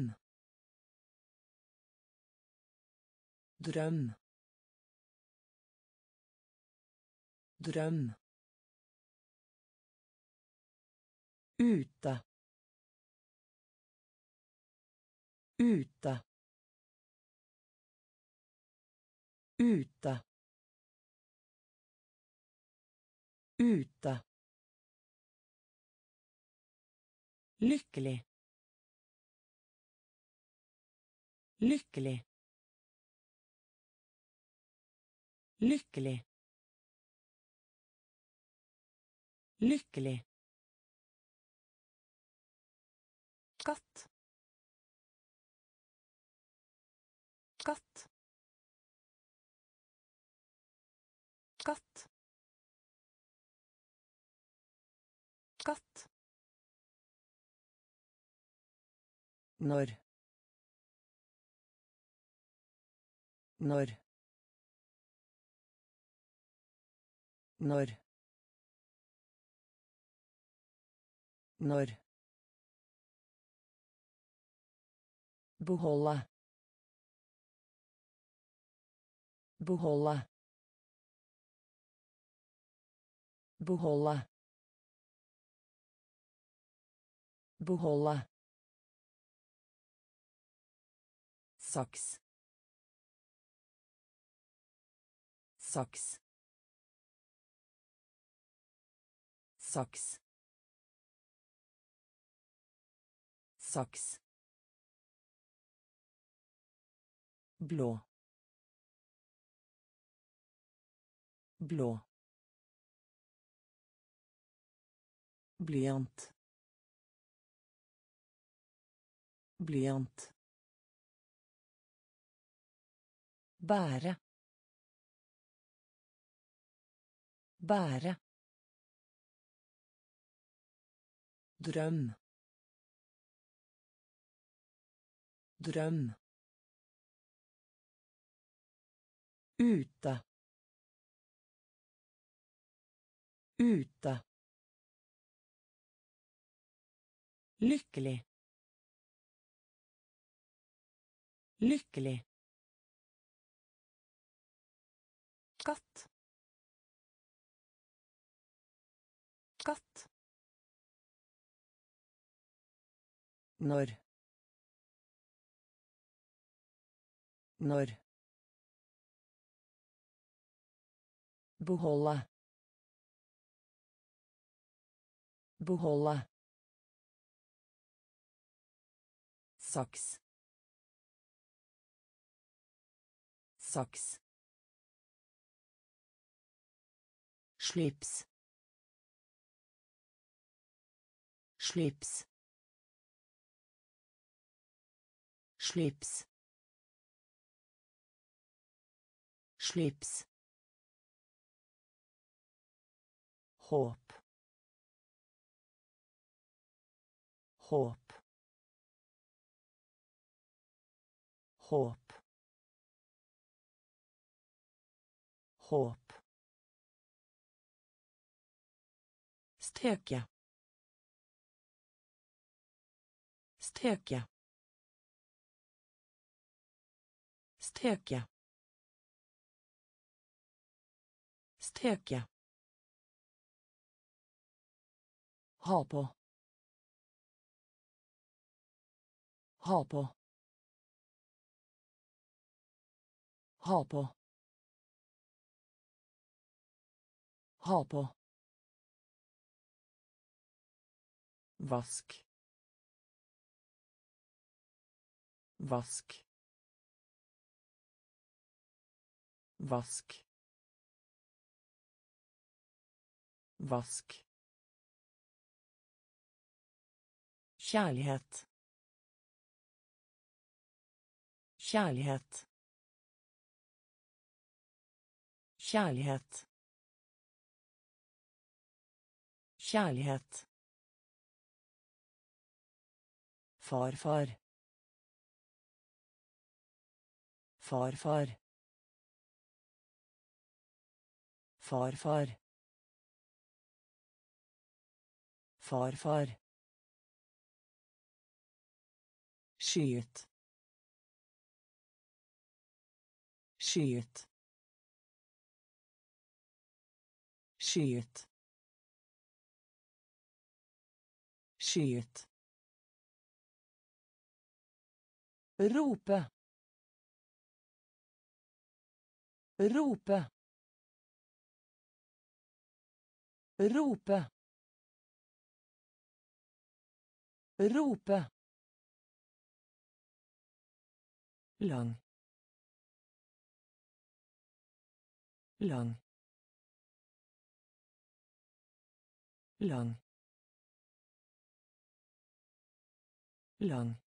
drøm drøm Ute. Ute. Ute. Ute. Lykkelig. Lykkelig. Lykkelig. Lykkelig. Katt. Katt. Katt. Skatt. Når. Når. Når. Når. Beholde. Beholde. Beholde. Beholde. Saks. Saks. Saks. Saks. blå blå blyant blyant bære Bære. Drøm. Drøm. Ute. Ute. Lykkelig. Lykkelig. Katt. Katt. Når. Når. Beholde. Beholde. Saks. Saks. Slips. Slips. Slips. Slips. Håp. Håp. Håp. Håp. Ha på. Ha på. Ha på. Ha på. Vask. Vask. Vask. Vask. Kjærlighet. Kjærlighet. Kjærlighet. Kjærlighet. Farfar. Farfar. Farfar. Farfar. Skyet. Skyet. Skyet. Skyet. Rope. Rope. Rope. Rope. lang lang lang lang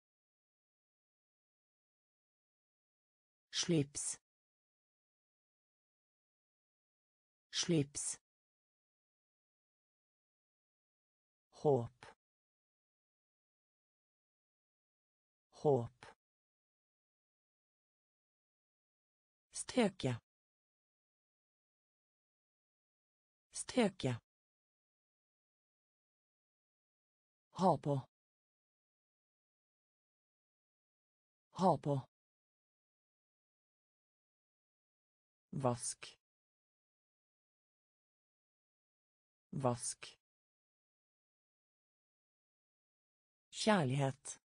slips. Slips. Håp. Håp. Steke steke ha på. Ha på Vask. Vask. Kjærlighet.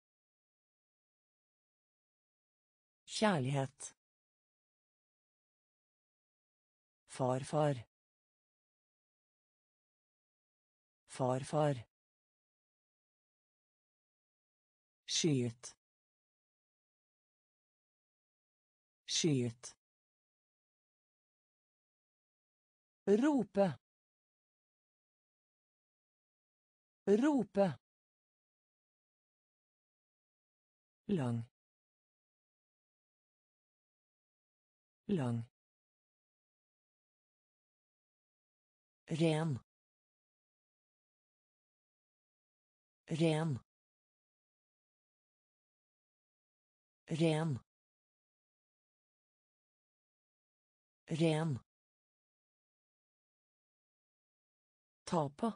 Kjærlighet. Farfar. Farfar. Skyet. Skyet. Rope. Rope. lang. Lang. Ren. Ren. Ren. Ren ta på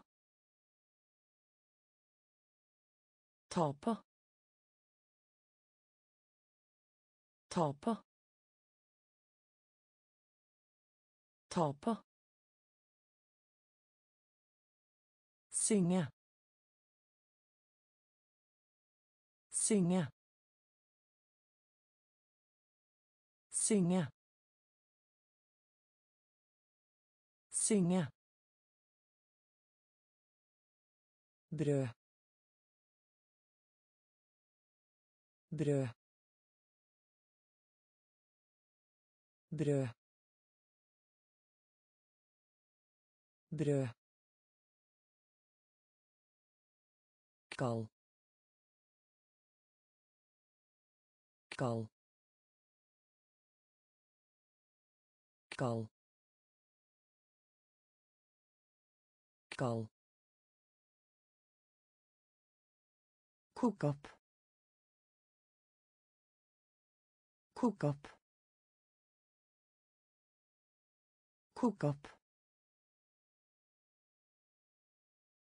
ta på ta på ta på synge. Synge. Synge. Synge brød. Brød. Brød. Brød. Kald kald kald kald Kok opp. Kok opp. Kok opp.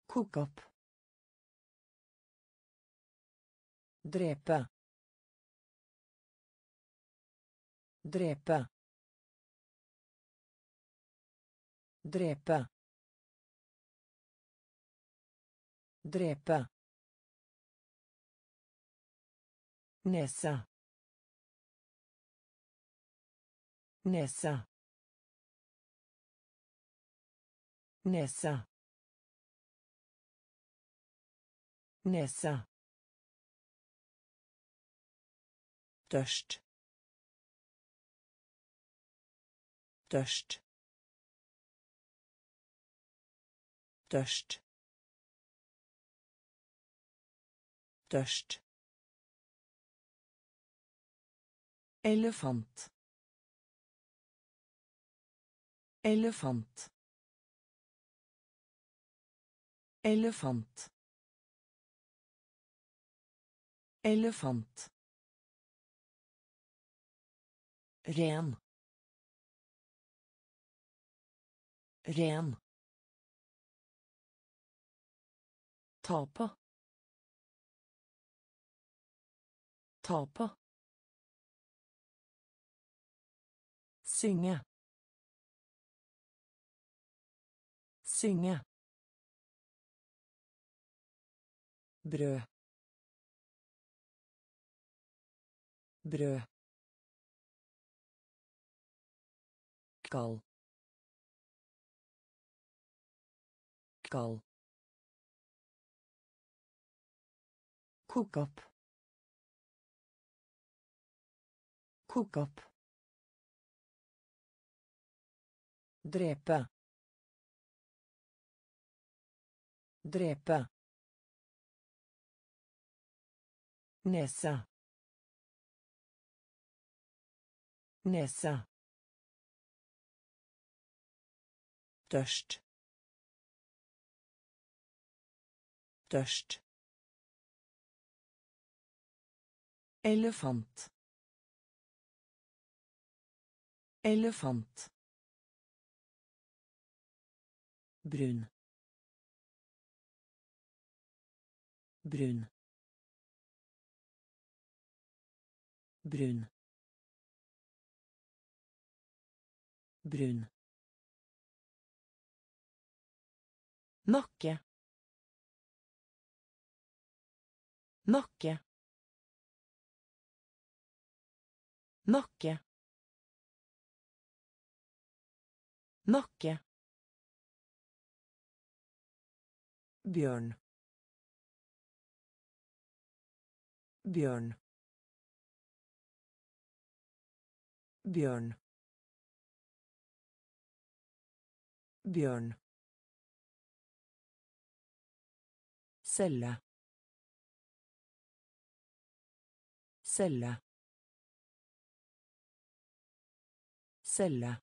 Kok opp. Drepe. Drepe. Drepe. Drepe. Nesa. Nesa. Nesa. Nesa. Tørst. Tørst. Tørst. Tørst. Elefant. Elefant. Elefant. Elefant. Ren. Ren. Ta på. Synge. Synge. Brød. Brød. Kall. Kall. Kok opp. Kok opp. Drepe. Drepe. Nesa. Nesa. Tørst. Tørst. Elefant. Elefant. Brun. Brun. Brun. Brun. Nakke. Nakke. Nakke. Nakke. Björn. Björn. Björn. Björn. Sella. Sella. Sella.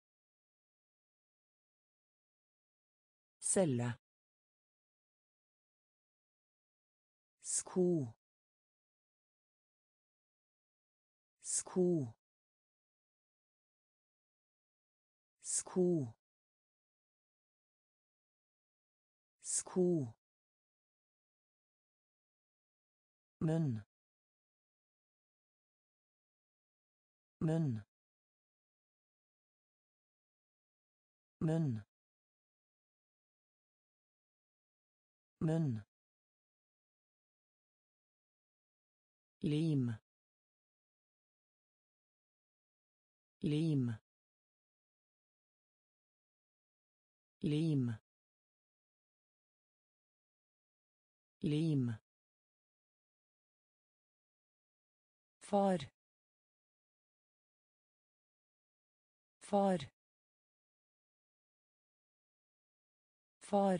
Sella. school school school school men men men men lim. Lim. Lim. Lim. Far far far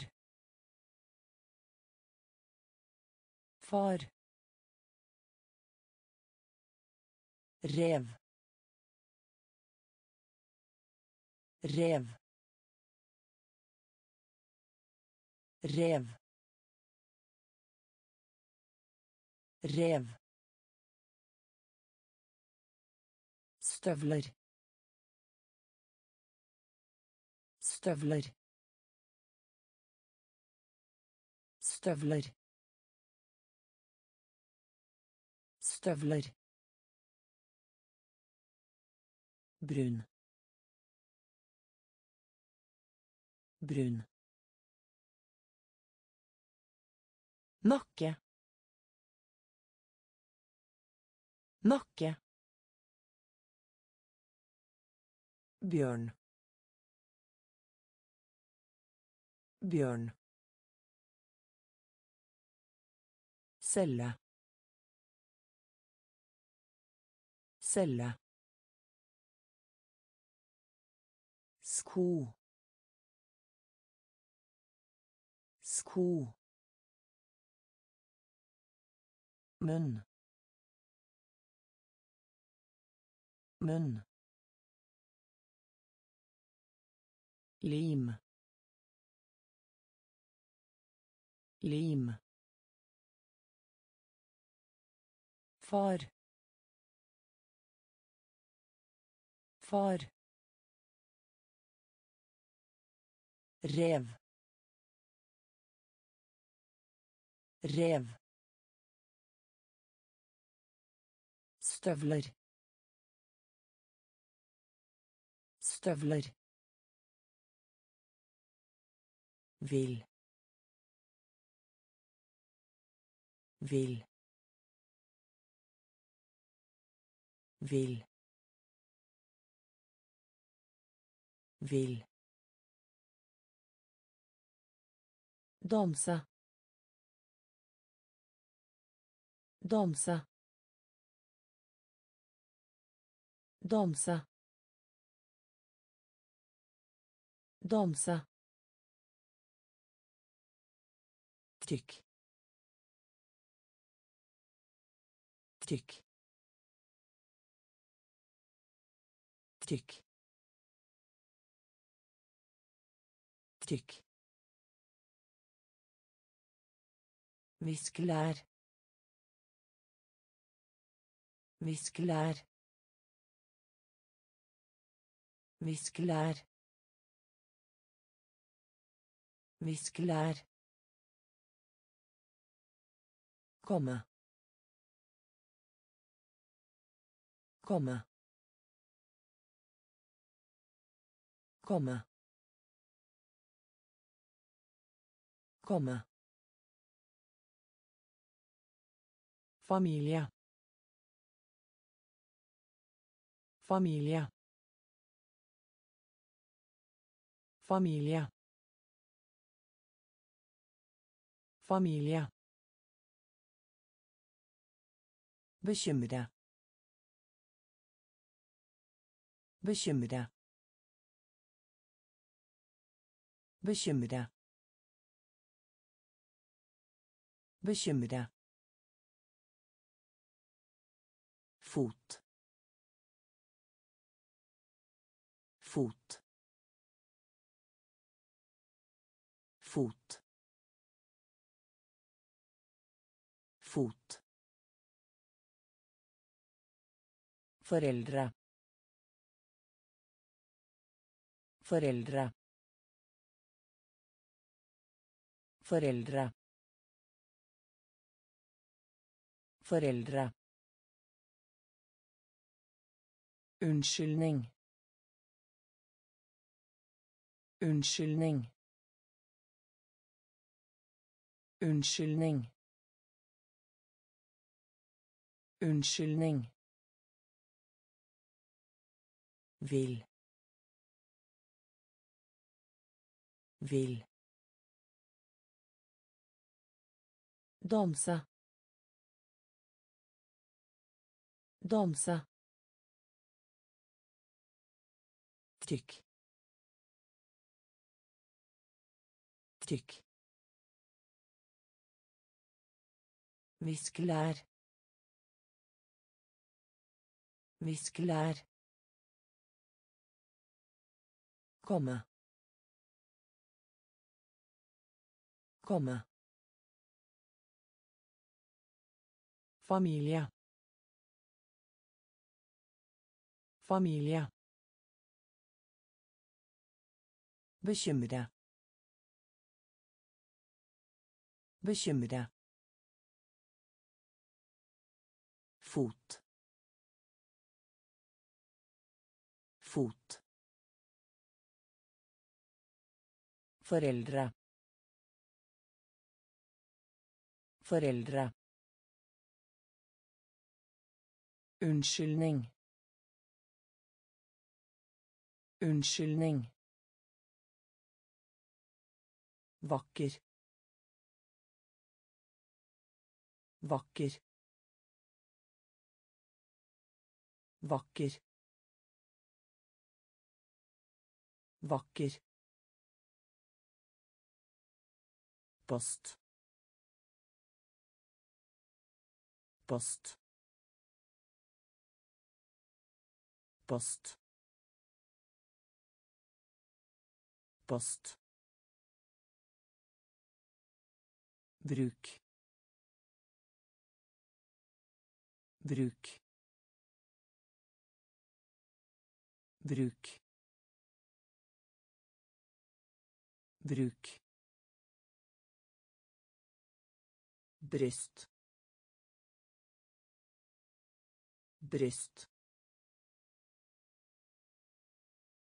far rev. Rev. Rev. Rev. Støvler. Støvler. Støvler. Støvler brun brun nakke nakke bjørn bjørn celle. Celle سكو سكو من من ليم ليم far. Far. Rev. Rev. Støvler. Støvler. Vil vil vil vil danse danse danse danse Trykk. Trykk. Trykk. tykk Viskelær. Viskelær. Viskelær. Viskelær. Komme. Komme. Komme. Komme. Familie. Familie. Familie. Familie. Bekymre. Bekymre. Bekymre. Bekymre. Fot fot fot fot Foreldre. Foreldre. Foreldre. Foreldre. Unnskyldning. Unnskyldning. Unnskyldning. Unnskyldning. Vil. Vil. Danse. Danse. Tykk. Trykk. Viskelær. Viskelær. Komme. Komme. Familie. Familie. Bekymre. Bekymre. Fot. Fot. Foreldre. Foreldre. Unnskyldning. Unnskyldning. Vakker. Vakker. Vakker. Vakker. Post. Post. Post. Post. Bruk. Bruk. Bruk. Bruk. bryst bryst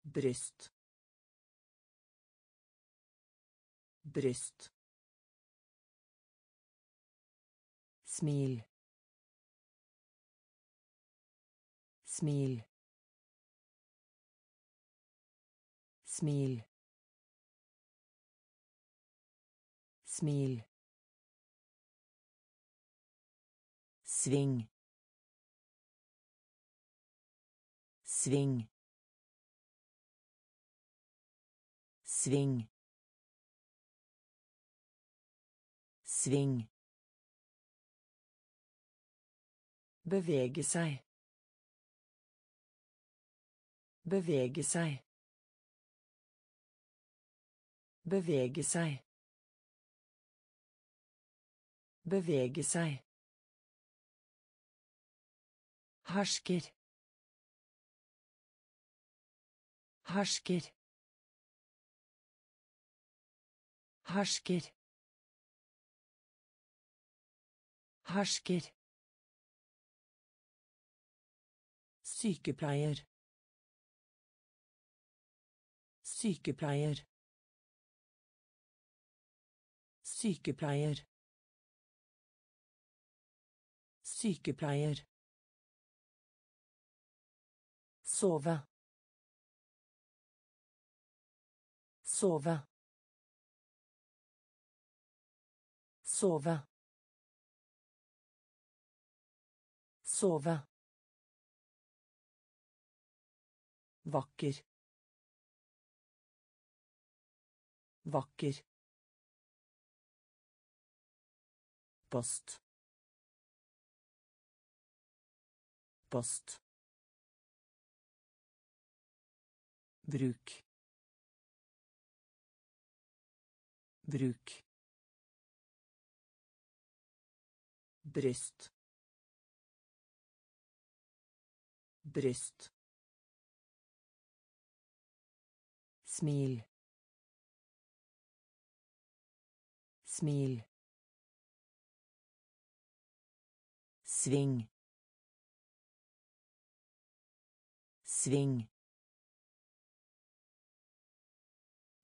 bryst bryst smil. Smil. Smil. Smil. Sving. Sving. Sving. Sving Bevege seg. Bevege seg. Bevege seg. Bevege seg. Hersker. Hersker. Hersker. Hersker. Sykepleier. Sykepleier. Sykepleier. Sykepleier. Sove. Sove. Sove. Sove. Vakker. Vakker. Post. Post. Bruk. bruk bryst bryst smil. Smil. Sving. Sving.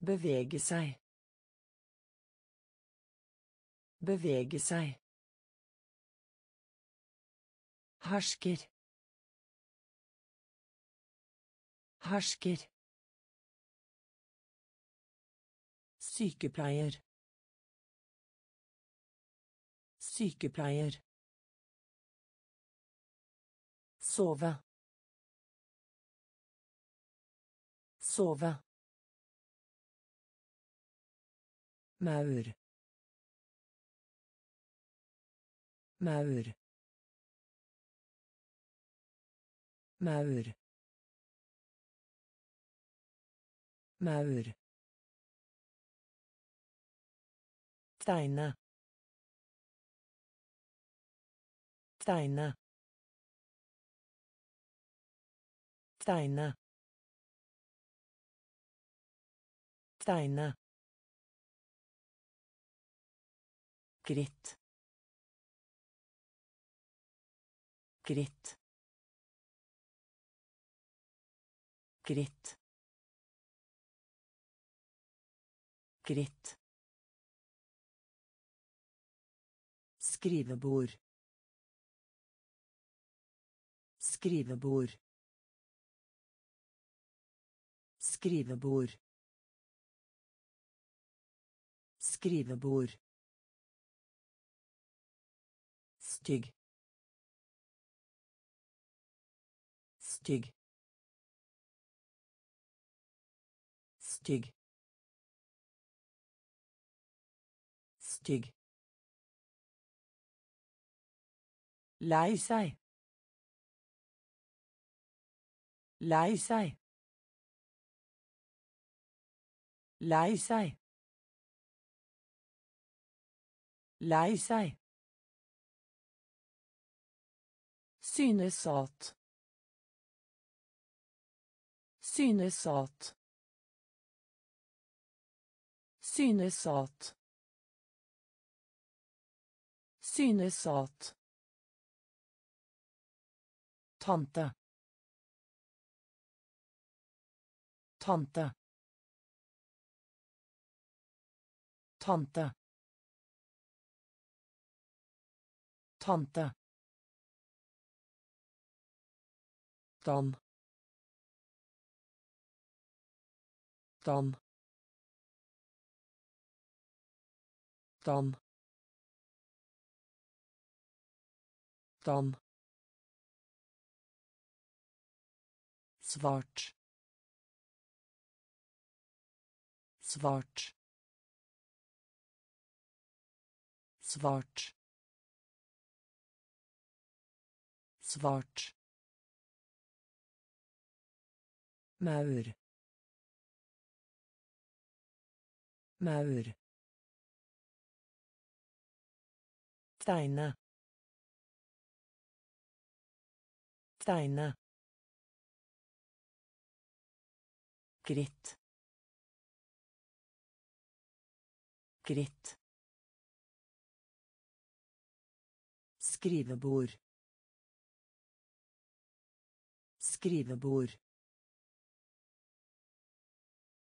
Bevege seg. Bevege seg. Hersker hersker Sykepleier. Sykepleier. Sove. Sove. Maur. Maur. Maur. Maur. Tegne. Steine. Steine. Steine. Gritt. Gritt. Gritt. Gritt. Skrivebord. Skrivebord. Skrivebord. Skrivebord. Stygg. Stygg. Stygg. Stygg. Lei seg. Lei seg. Lei seg. Lei seg. Synes at. Synes at. Tante. Tante. Tante. Tante. Dan. Dan. Dan. Dan. Svart. Svart. Svart. Svart. Maur. Maur. Tegne tegne Gritt. Gritt. Skrivebord. Skrivebord.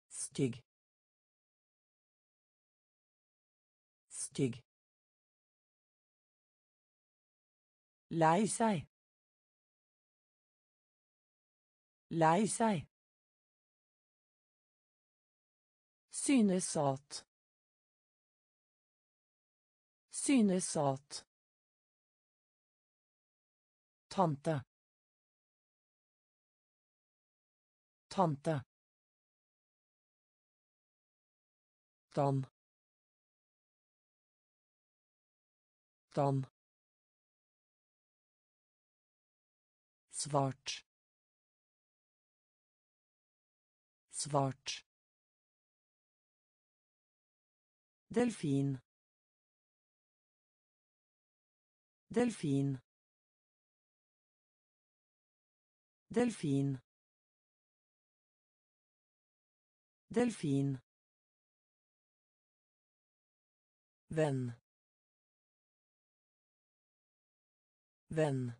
Stygg. Stygg. Lei seg. Lei seg. Synes at. Synes at. Tante. Tante. Dan. Dan. Svart. Svart. دلفين. دلفين. دلفين. دلفين. vän vän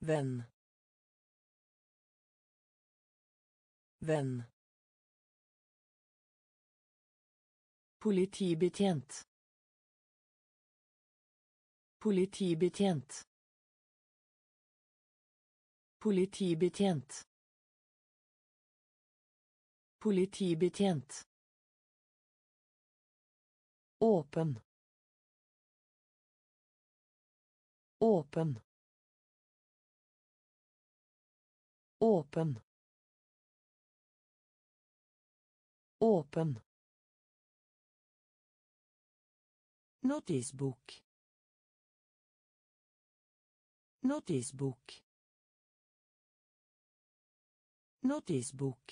vän vän Politibetjent. Politibetjent. Politibetjent. Politibetjent. Åpen. Åpen. Åpen. Åpen. Notisbok. Notisbok. Notisbok.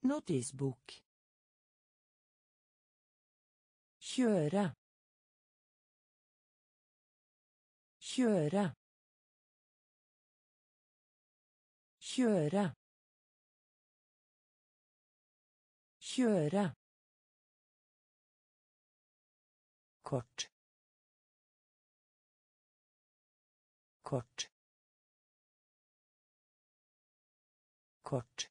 Notisbok. Kjøre. Kjøre. Kjøre. Kjøre. kort kort kort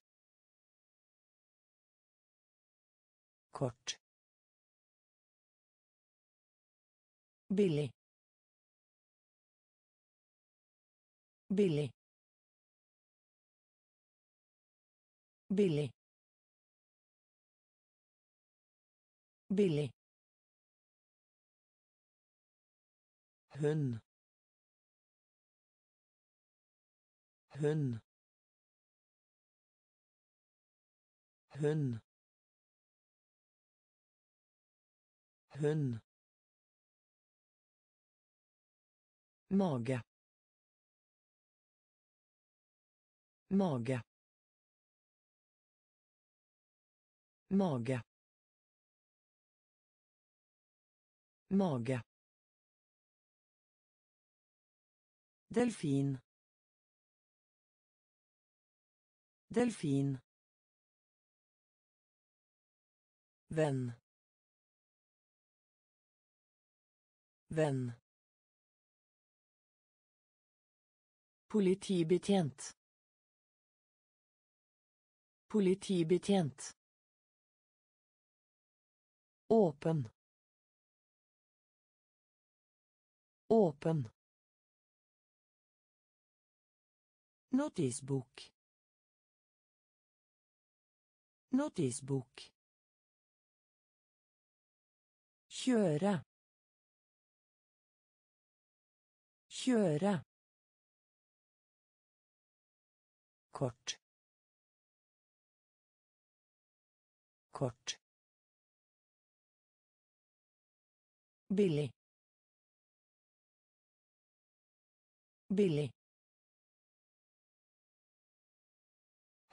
kort Billy. Billy. Billy. Billy. Hund. Hun. Hun. Hun. Mage. Mage. Mage. Mage. Delfin. Delfin. Venn. Venn. Politibetjent. Politibetjent. Åpen. Åpen. Notisbok. Notisbok. Kjøre. Kjøre. Kort. Kort. Billig. Billig.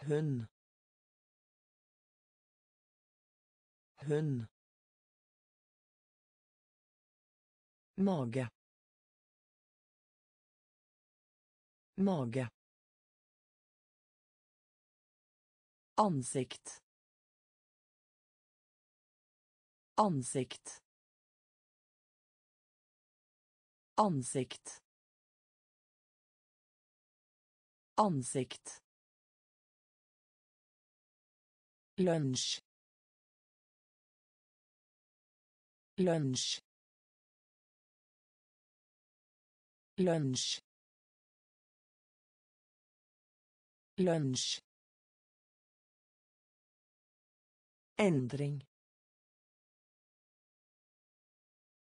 Hund. Hun. Mage. Mage. Ansikt. Ansikt. Ansikt. Ansikt. Lunsj. Lunsj. Lunsj. Lunsj. Endring.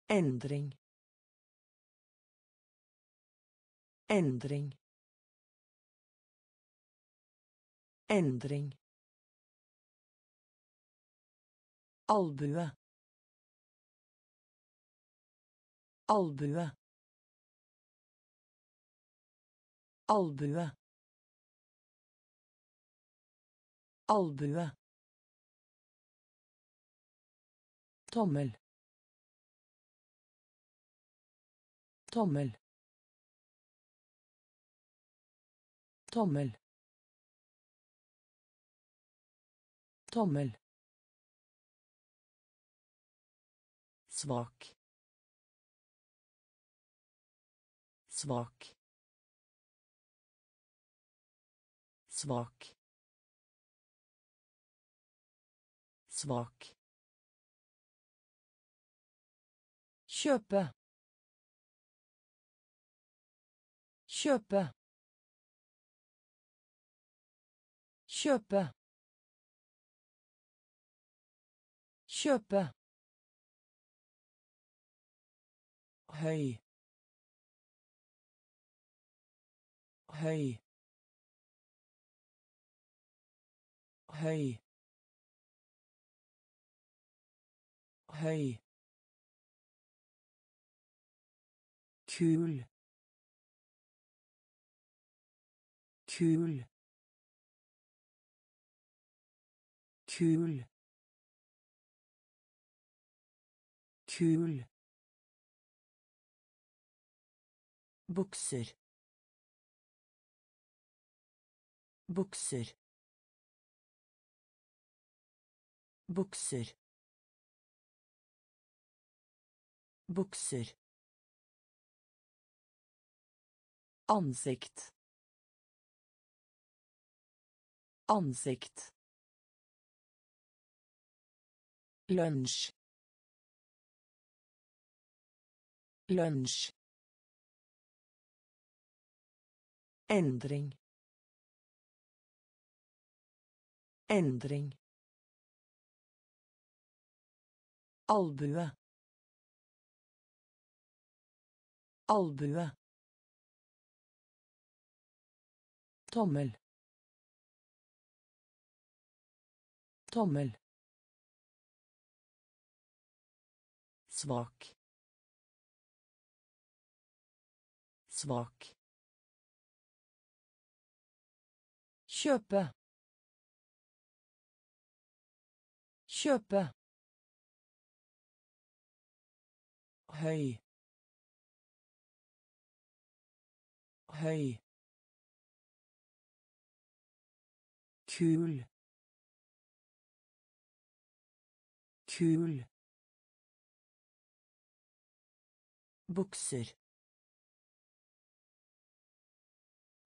Endring. Endring. Endring. Albue. Albue. Albue. Albue. Tommel. Tommel. Tommel. Tommel. Svak. Svak. Svak. Svak. Kjøpe. Kjøpe. Kjøpe. Kjøpe høy høy høy høy kul kul kul kul bukser bukser bukser bukser ansikt. Ansikt. Lunsj lunsj Endring. Endring. Albue. Albue. Tommel. Tommel. Svak. Svak. Kjøpe. Kjøpe. Høy. Høy. Kul. Kul. Bukser.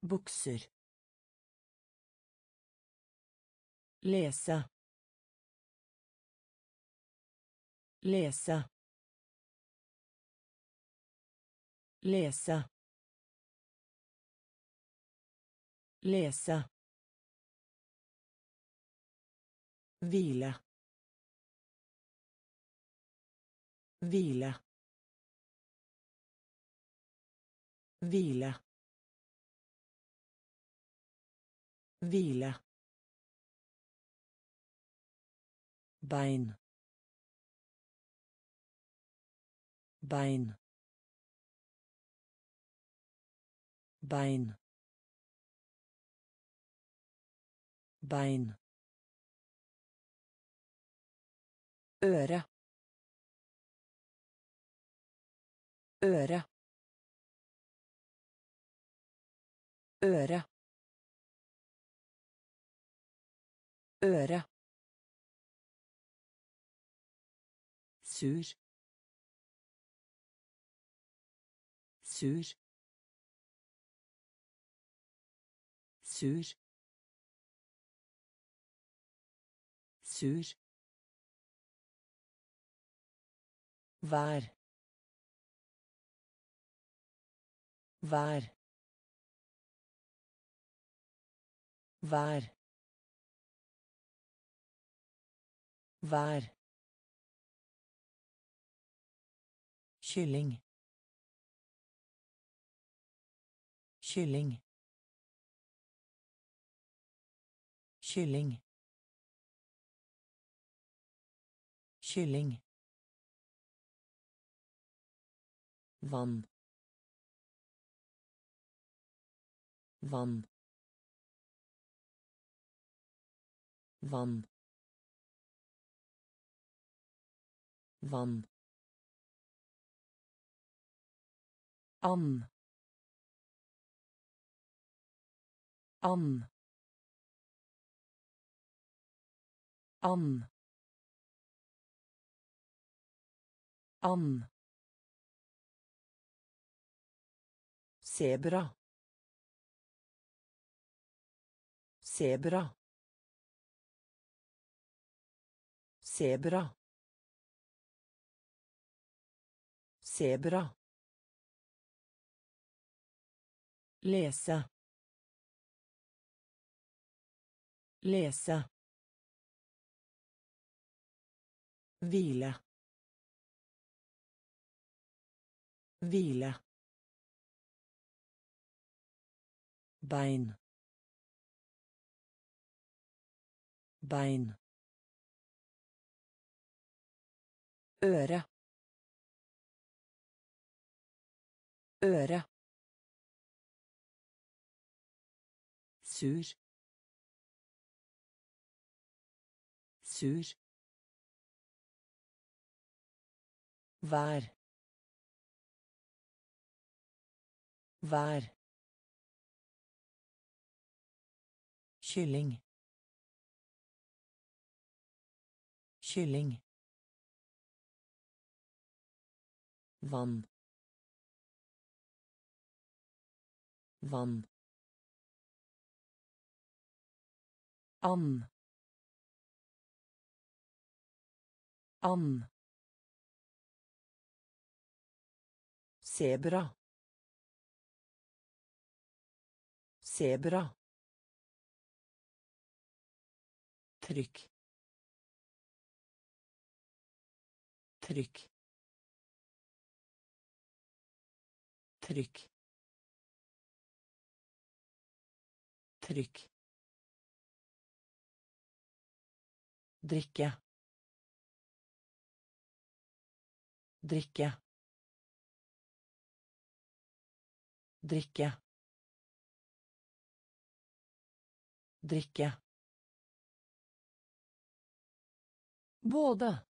Bukser. Lese. Lese. Lese. Lese. Hvile. Hvile. Hvile. Hvile. Bein. Bein. Bein. Bein. Øre. Øre. Øre. Øre sur sur sur sur vær vær vær vær kylling. Kylling. Kylling. Kylling. Vann. Vann. Vann. Vann. أن أن أن أن سبرة سبرة سبرة سبرة Lese. Lese. Hvile. Hvile. Bein. Bein. Øre. Øre. Sur. Sur. Vær. Vær. Kylling. Kylling. Vann. Vann And. And. Sebra. Sebra. Trykk. Trykk. Trykk. Trykk. Drikke. Drikke. Drikke. Drikke. Både.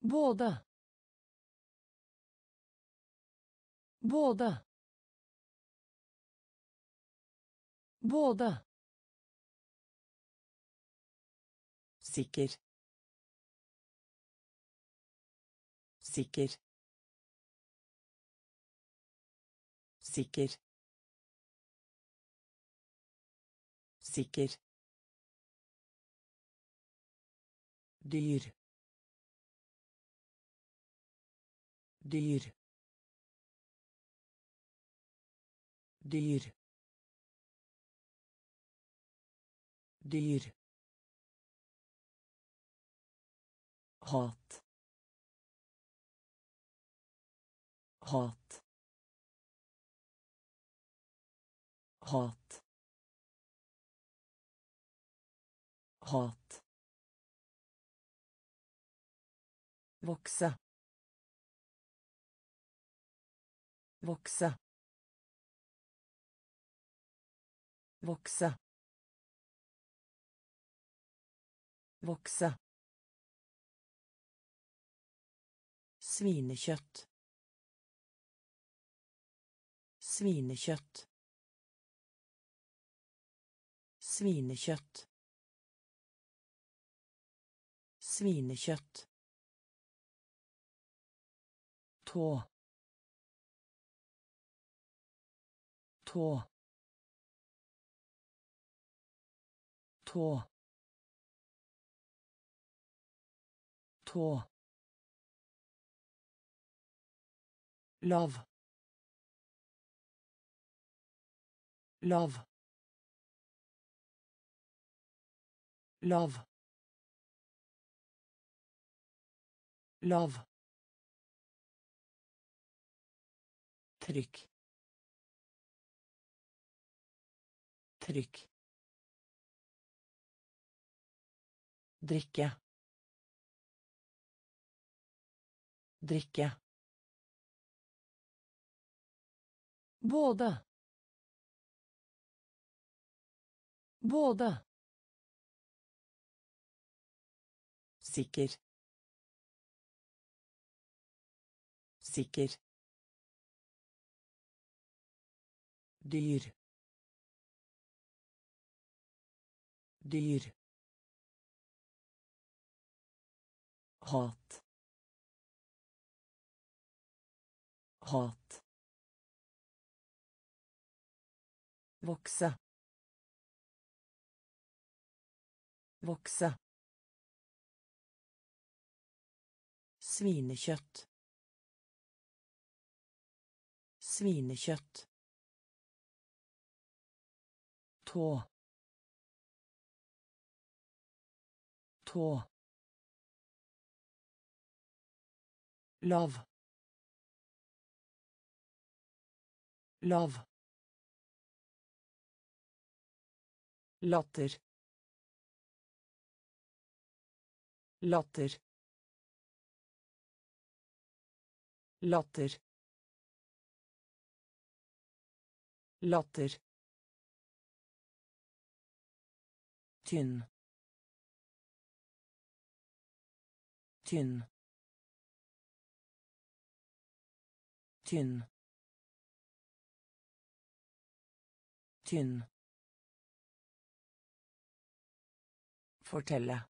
Både. Både. Både sikker sikker sikker sikker dyr dyr dyr dyr hat. Hat. Hat. Hat. Vokse. Vokse. Vokse. Vokse Svinekjøtt. Svinekjøtt. Svinekjøtt. Svinekjøtt. Tå. Tå. Tå. Tå. Lav. Lav. Lav. Lav. Trykk. Trykk. Drikke. Drikke. Både. Både. Sikker. Sikker. Dyr. Dyr. Hat. Hat. Vokse. Vokse. Svinekjøtt. Svinekjøtt. Tå. Tå. Lav. Lav. Latter. Latter. Latter. Latter. tynn tynn tynn tynn Fortelle.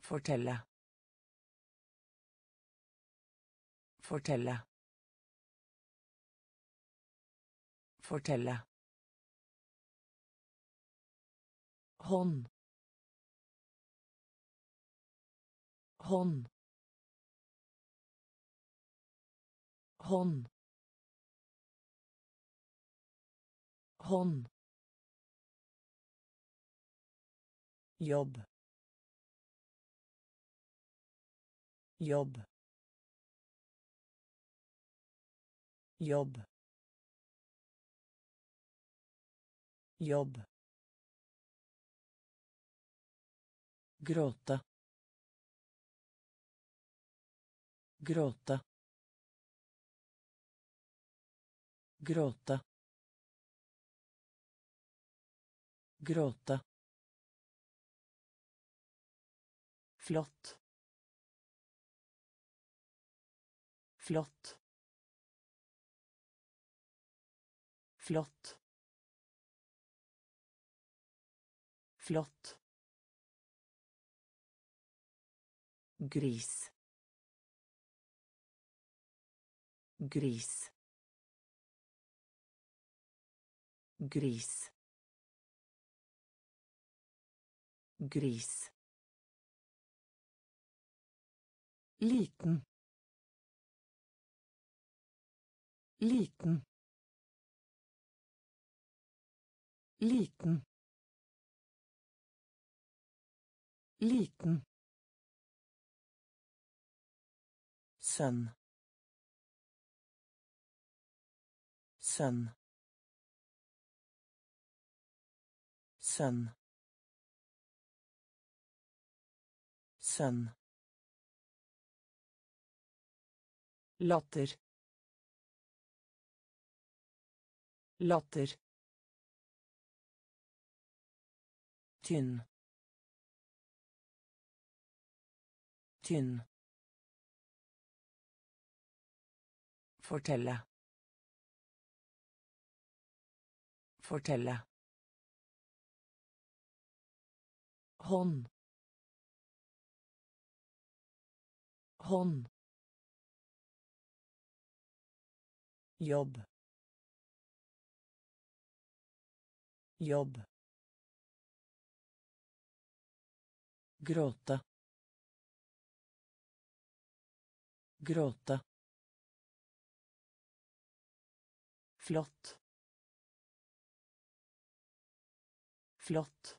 Fortelle. Fortelle. Fortelle. hånd hånd hånd hånd jobb. Jobb. Jobb. Jobb. Gråte. Gråte. Gråte. Gråte flott. Flott. Flott. Flott. Gris. Gris. Gris. Gris liten. Liten. Liten. Liten. Sønn. Sønn. Sønn. Sønn latter latter tynn tynn Fortelle. Fortelle. Hånd. Hånd. Jobb. Jobb. Gråte. Gråte. Flott. Flott.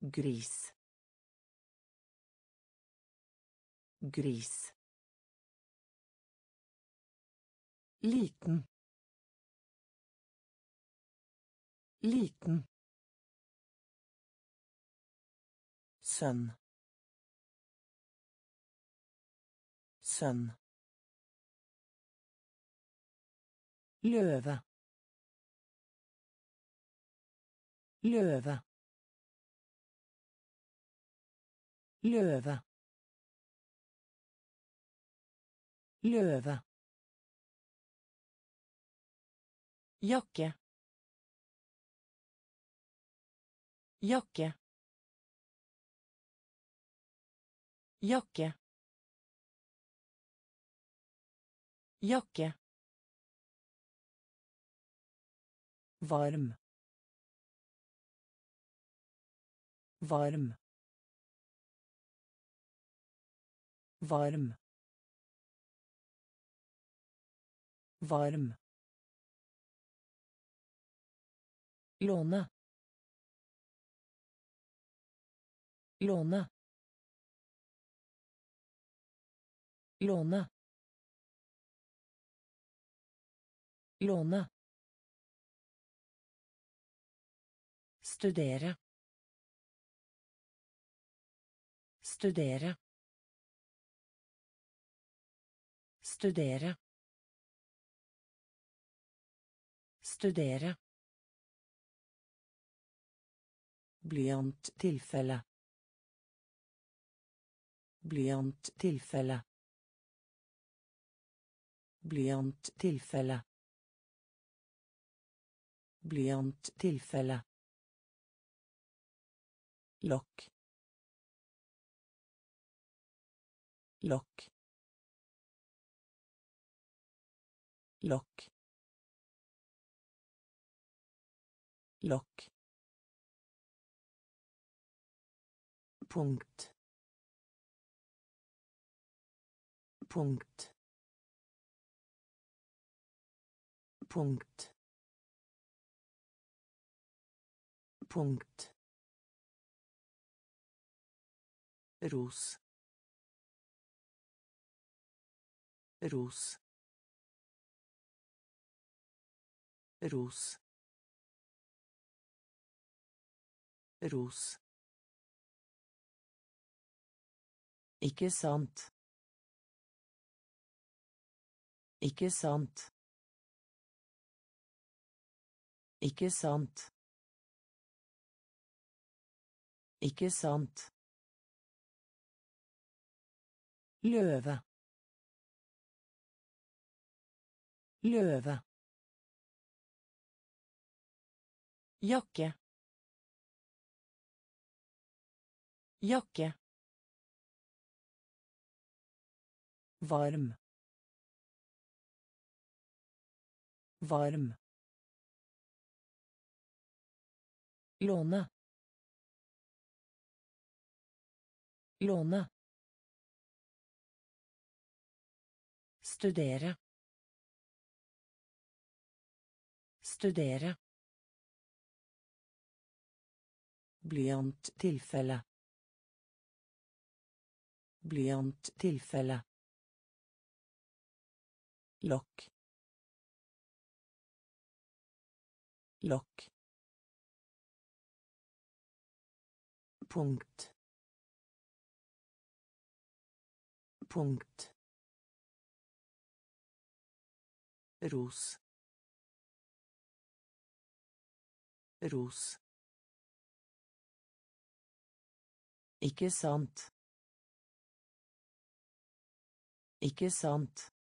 Gris. Gris. Liten. Liten. Sønn. Sønn. Løve. Løve. Løve. Løve. Jakke. Jakke. Jakke. Jakke. Varm. Varm. Varm. Varm. Låne. Låne. Låne. Låne. Studere. Studere. Studere. Studere. Blyanttilfelle. Blyanttilfelle. Blyanttilfelle. Blyanttilfelle. Lokk. Lokk. Lokk. Lokk. Punkt. Punkt. Punkt. Punkt. Ros. Ros. Ros. Ros. Ikke sant. Ikke sant. Ikke sant. Ikke sant. Løve. Løve. Jakke. Jakke. Varm. Varm. Låne. Låne. Studere. Studere. Blyant tilfelle. Blyanttilfelle. Blyanttilfelle. Lokk. Lokk. Punkt. Punkt. Ros. Ros. Ikke sant. Ikke sant.